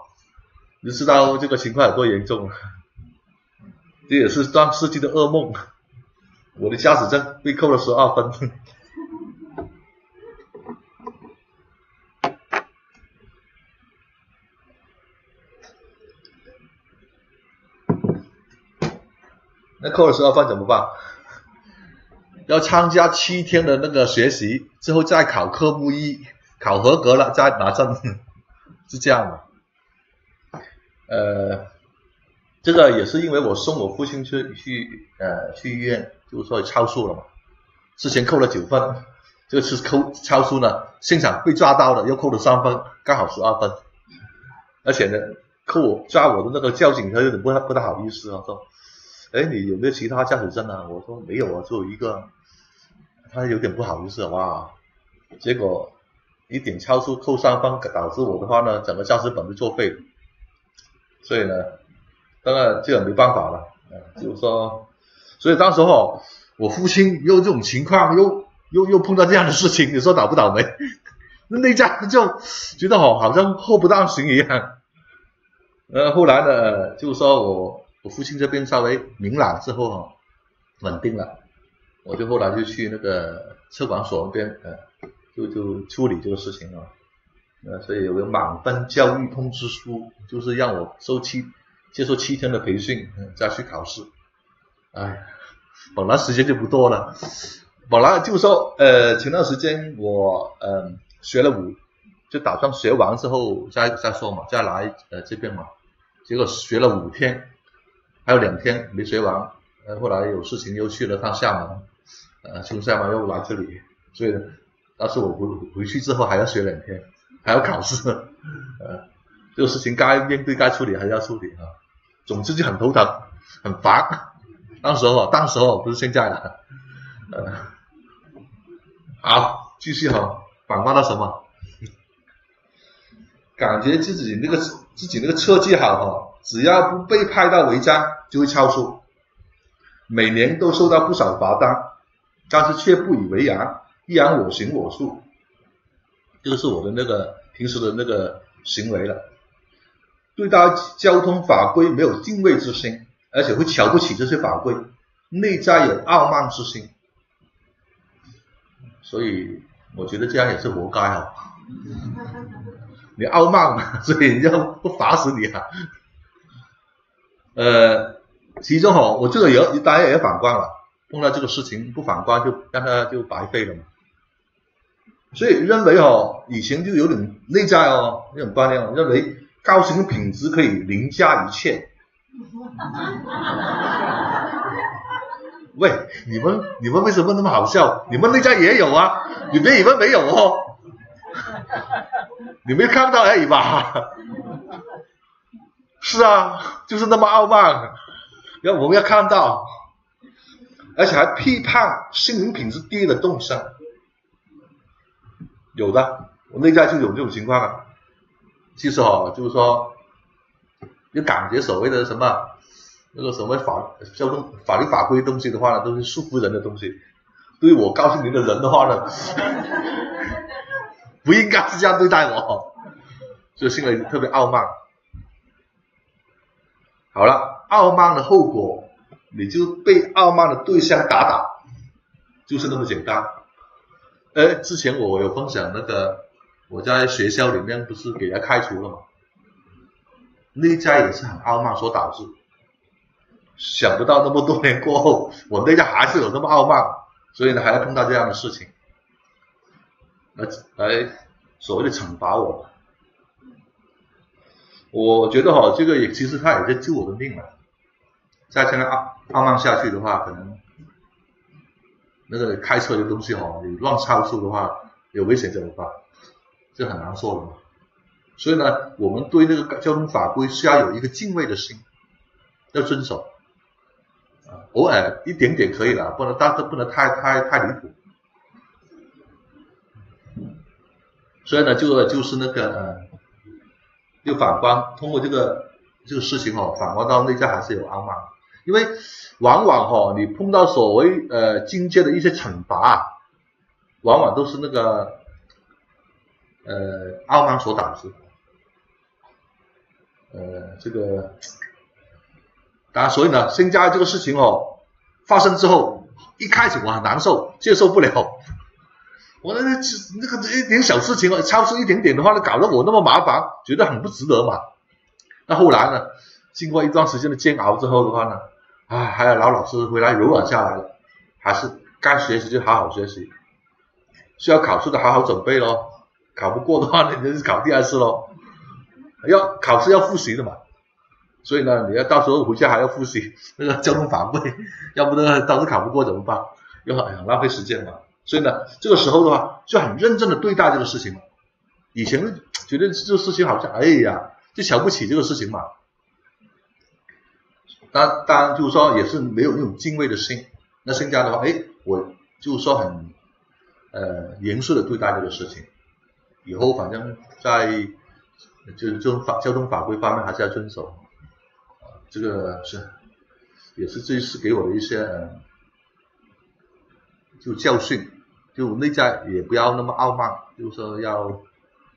你知道这个情况有多严重了。这也是当司机的噩梦。我的驾驶证被扣了十二分。那扣了十二分怎么办？要参加七天的那个学习，之后再考科目一，考合格了再拿证，*laughs* 是这样的。呃，这个也是因为我送我父亲去去呃去医院，就是说超速了嘛。之前扣了九分，这次扣超速呢，现场被抓到了，又扣了三分，刚好十二分。而且呢，扣我抓我的那个交警他有点不太不太好意思啊，说，哎，你有没有其他驾驶证啊？我说没有啊，只有一个。他有点不好意思，哇！结果一点超速扣三分，导致我的话呢，整个驾驶本就作废了。所以呢，当然这个没办法了，就是说，所以当时候我父亲又这种情况，又又又碰到这样的事情，你说倒不倒霉？*laughs* 那那家就觉得好好像祸不单行一样。*laughs* 呃，后来呢，就是说我我父亲这边稍微明朗之后哈，稳定了。我就后来就去那个车管所那边，呃，就就处理这个事情了，呃，所以有个满分教育通知书，就是让我受七接受七天的培训，再去考试。哎，本来时间就不多了，本来就说，呃，前段时间我嗯学了五，就打算学完之后再再说嘛，再来呃这边嘛，结果学了五天，还有两天没学完，呃，后来有事情又去了趟厦门。呃，从厦门又来这里，所以，但是我回回去之后还要学两天，还要考试，呃，这个事情该面对该处理还是要处理啊。总之就很头疼，很烦。当时候，当时候不是现在了。呃，好，继续哈，反观到什么？感觉自己那个自己那个车技好哈，只要不被拍到违章就会超速，每年都收到不少罚单。但是却不以为然，依然我行我素，这个是我的那个平时的那个行为了。对待交通法规没有敬畏之心，而且会瞧不起这些法规，内在有傲慢之心，所以我觉得这样也是活该啊！你傲慢嘛，所以人家不罚死你啊。呃，其中哈，我这个也大家也反观了。碰到这个事情不反观，就让他就白费了嘛。所以认为哦，以前就有点内在哦那种观念哦，认为高薪品质可以凌驾一切。喂，你们你们为什么那么好笑？你们内在也有啊，你别以为没有哦，*laughs* 你没看到而已吧？是啊，就是那么傲慢，要我们要看到。而且还批判心灵品质低的众生，有的，我内在就有这种情况啊。其实哦，就是说，就感觉所谓的什么那个什么法交通法律法规东西的话呢，都是束缚人的东西。对于我告诉你的人的话呢，*laughs* 不应该是这样对待我，就心里特别傲慢。好了，傲慢的后果。你就被傲慢的对象打倒，就是那么简单。哎，之前我有分享那个，我在学校里面不是给他开除了吗？内在也是很傲慢所导致。想不到那么多年过后，我内在还是有那么傲慢，所以呢还要碰到这样的事情，来来所谓的惩罚我。我觉得哈，这个也其实他也在救我的命了。再这样傲傲慢下去的话，可能那个开车的东西哈，你乱超速的话，有危险怎么办？这很难说的嘛。所以呢，我们对那个交通法规是要有一个敬畏的心，要遵守。偶尔一点点可以了，不能，但是不能太太太离谱。所以呢，就就是那个呃。就反观通过这个这个事情哦，反观到内在还是有傲慢，因为往往哈你碰到所谓呃境界的一些惩罚，往往都是那个呃傲慢所导致。呃，这个当然，所以呢，现在这个事情哦发生之后，一开始我很难受，接受不了。我那那那个一点小事情哦，超出一点点的话，那搞得我那么麻烦，觉得很不值得嘛。那后来呢，经过一段时间的煎熬之后的话呢，啊，还有老老实实回来柔软下来了，还是该学习就好好学习，需要考试的好好准备咯，考不过的话，那就是考第二次咯。要考试要复习的嘛，所以呢，你要到时候回家还要复习那个交通法规，要不呢，到时候考不过怎么办？又很浪费时间嘛。所以呢，这个时候的话就很认真的对待这个事情。以前觉得这个事情好像，哎呀，就瞧不起这个事情嘛。当当然就是说也是没有那种敬畏的心。那现在的话，哎，我就是说很呃严肃的对待这个事情。以后反正在就是这种法交通法规方面还是要遵守。这个是也是这一次给我的一些嗯就教训。就内在也不要那么傲慢，就是要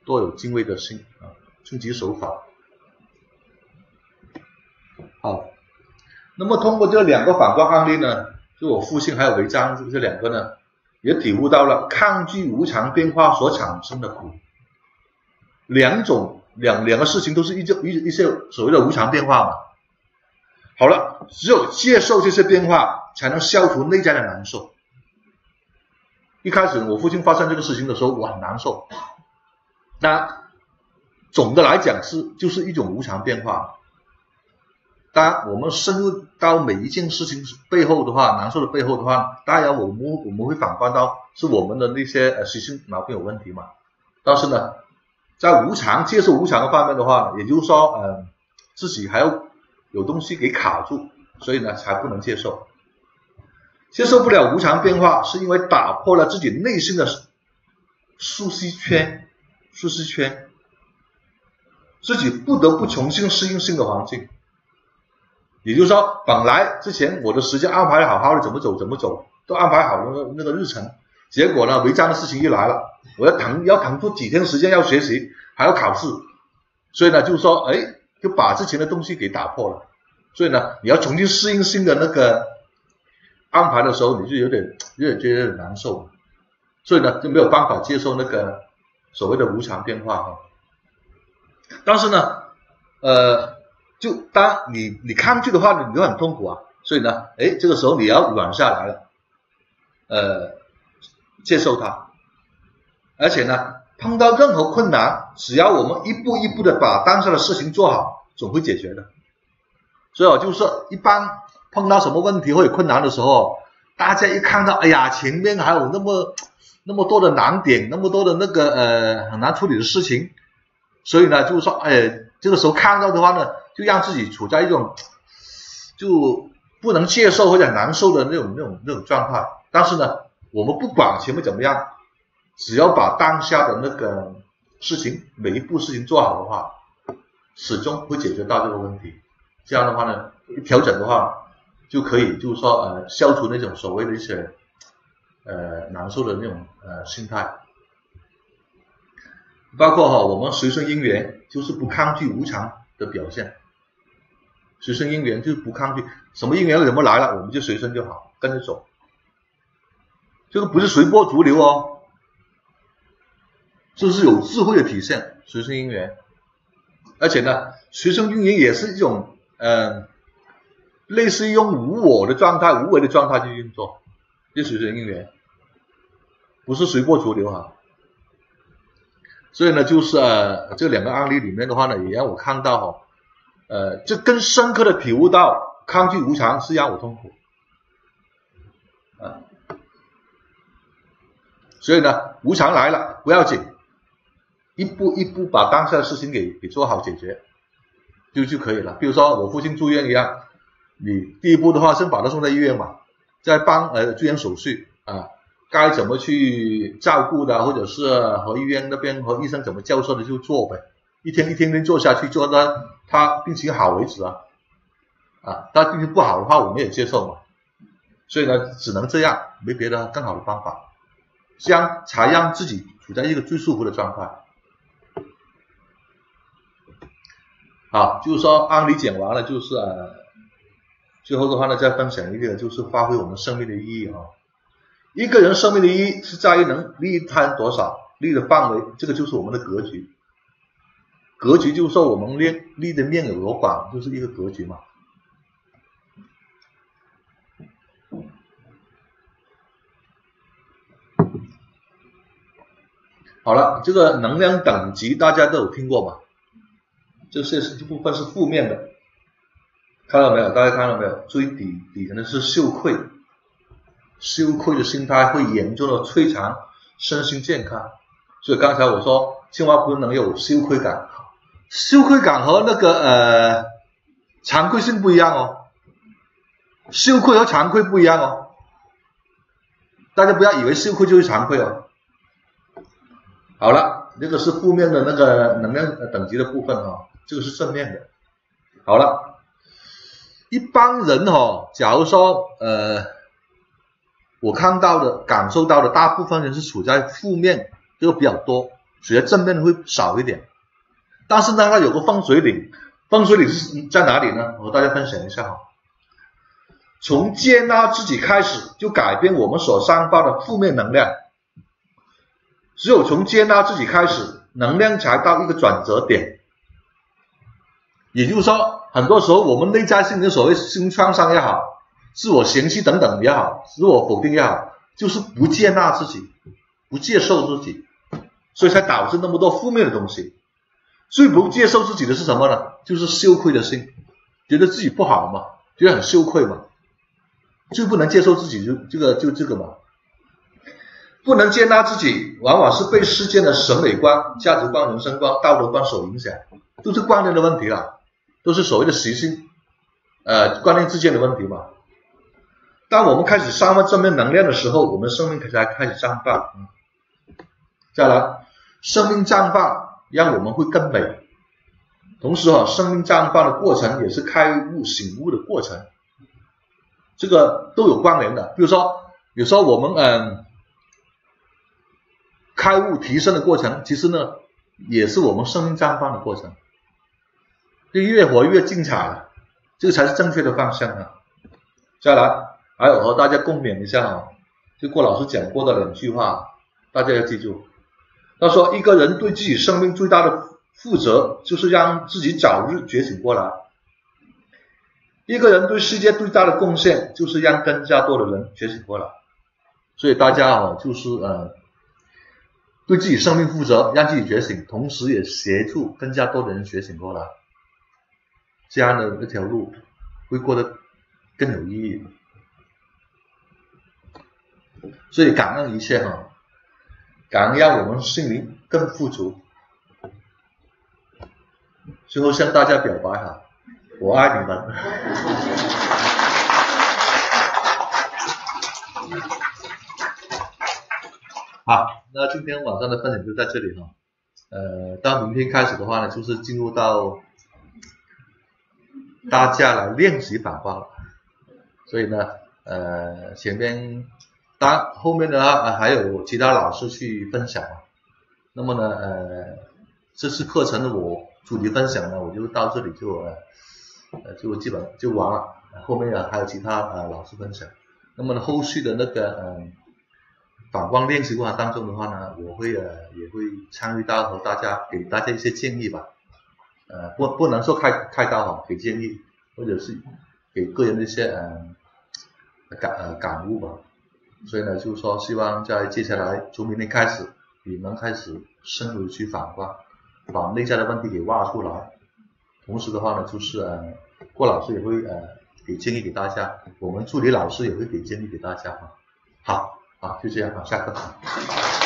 多有敬畏的心啊，遵纪守法。好，那么通过这两个反观案例呢，就我父亲还有违章这两个呢，也体悟到了抗拒无常变化所产生的苦。两种两两个事情都是一种一一些所谓的无常变化嘛。好了，只有接受这些变化，才能消除内在的难受。一开始我父亲发生这个事情的时候，我很难受。那总的来讲是就是一种无常变化。当然，我们深入到每一件事情背后的话，难受的背后的话，当然我们我们会反观到是我们的那些呃习性毛病有问题嘛。但是呢，在无常接受无常的方面的话，也就是说，呃，自己还要有东西给卡住，所以呢才不能接受。接受不了无常变化，是因为打破了自己内心的舒适圈，舒适圈，自己不得不重新适应新的环境。也就是说，本来之前我的时间安排好好的，怎么走怎么走，都安排好了那个日程，结果呢，违章的事情一来了，我要腾要腾出几天时间要学习，还要考试，所以呢，就是说，哎，就把之前的东西给打破了。所以呢，你要重新适应新的那个。安排的时候你就有点 *tsk* 有点觉得难受，所以呢就没有办法接受那个所谓的无常变化哈。但是呢，呃，就当你你抗拒的话，你就很痛苦啊。所以呢，哎，这个时候你要软下来了，呃，接受它。而且呢，碰到任何困难，只要我们一步一步的把当下的事情做好，总会解决的。所以我就说，一般。碰到什么问题或者困难的时候，大家一看到，哎呀，前面还有那么那么多的难点，那么多的那个呃很难处理的事情，所以呢，就是说，哎，这个时候看到的话呢，就让自己处在一种就不能接受或者难受的那种那种那种状态。但是呢，我们不管前面怎么样，只要把当下的那个事情每一步事情做好的话，始终会解决到这个问题。这样的话呢，调整的话。就可以，就是说，呃，消除那种所谓的一些，呃，难受的那种呃心态。包括哈，我们随顺因缘，就是不抗拒无常的表现。随顺因缘就是不抗拒，什么因缘怎么来了，我们就随顺就好，跟着走。这个不是随波逐流哦，这是有智慧的体现。随顺因缘，而且呢，随顺因缘也是一种，嗯。类似于用无我的状态、无为的状态去运作，就随随应缘，不是随波逐流哈。所以呢，就是呃这两个案例里面的话呢，也让我看到哈，呃，这更深刻的体悟到抗拒无常是让我痛苦啊。所以呢，无常来了不要紧，一步一步把当下的事情给给做好解决，就就可以了。比如说我父亲住院一样，你第一步的话先把他送到医院嘛，再办呃住院手续啊。该怎么去照顾的，或者是和医院那边和医生怎么交涉的就做呗，一天一天天做下去，做到他病情好为止啊，啊，他病情不好的话我们也接受嘛，所以呢只能这样，没别的更好的方法，这样才让自己处在一个最舒服的状态。好，就是说案例讲完了，就是啊，最后的话呢再分享一个，就是发挥我们生命的意义啊。一个人生命的意义是在于能利他多少，利的范围，这个就是我们的格局。格局就是说我们利利的面有多广，就是一个格局嘛。好了，这个能量等级大家都有听过吧？这些是这部分是负面的，看到没有？大家看到没有？最底底层的是羞愧。羞愧的心态会严重的摧残身心健康，所以刚才我说青蛙不能有羞愧感，羞愧感和那个呃惭愧性不一样哦，羞愧和惭愧不一样哦，大家不要以为羞愧就是惭愧哦。好了，这个是负面的那个能量等级的部分哈，这个是正面的。好了，一般人哈，假如说呃。我看到的、感受到的，大部分人是处在负面，这个比较多，处在正面的会少一点。但是呢，它有个风水岭，风水岭是在哪里呢？我和大家分享一下哈。从接纳自己开始，就改变我们所散发的负面能量。只有从接纳自己开始，能量才到一个转折点。也就是说，很多时候我们内在性的所谓心创伤也好。自我嫌弃等等也好，自我否定也好，就是不接纳自己，不接受自己，所以才导致那么多负面的东西。最不接受自己的是什么呢？就是羞愧的心，觉得自己不好嘛，觉得很羞愧嘛。最不能接受自己就这个就这个嘛，不能接纳自己，往往是被世间的审美观、价值观、人生观、道德观所影响，都是观念的问题了，都是所谓的习性，呃，观念之间的问题嘛。当我们开始散发正面能量的时候，我们生命才开始绽放。再来，生命绽放让我们会更美。同时啊，生命绽放的过程也是开悟醒悟的过程，这个都有关联的。比如说，有时候我们嗯开悟提升的过程，其实呢也是我们生命绽放的过程，就越活越精彩了。这个才是正确的方向啊！再来。还有和大家共勉一下啊，就郭老师讲过的两句话，大家要记住。他说，一个人对自己生命最大的负责，就是让自己早日觉醒过来；一个人对世界最大的贡献，就是让更加多的人觉醒过来。所以大家啊，就是呃，对自己生命负责，让自己觉醒，同时也协助更加多的人觉醒过来，这样的一条路会过得更有意义。所以感恩一切哈，感恩让我们心灵更富足。最后向大家表白哈，我爱你们。*laughs* 好，那今天晚上的分享就在这里哈。呃，到明天开始的话呢，就是进入到大家来练习反方。所以呢，呃，前边。当后面的话，呃，还有其他老师去分享那么呢，呃，这次课程的我主题分享呢，我就到这里就呃，就基本就完了。后面呢还有其他呃老师分享。那么呢，后续的那个嗯反光练习过程当中的话呢，我会呃也会参与到和大家给大家一些建议吧。呃，不不能说开开刀哈，给建议或者是给个人的一些呃感呃感悟吧。所以呢，就是说希望在接下来从明天开始，你们开始深入去反观，把内在的问题给挖出来。同时的话呢，就是呃，郭老师也会呃给建议给大家，我们助理老师也会给建议给大家哈。好，好，就这样啊，下课。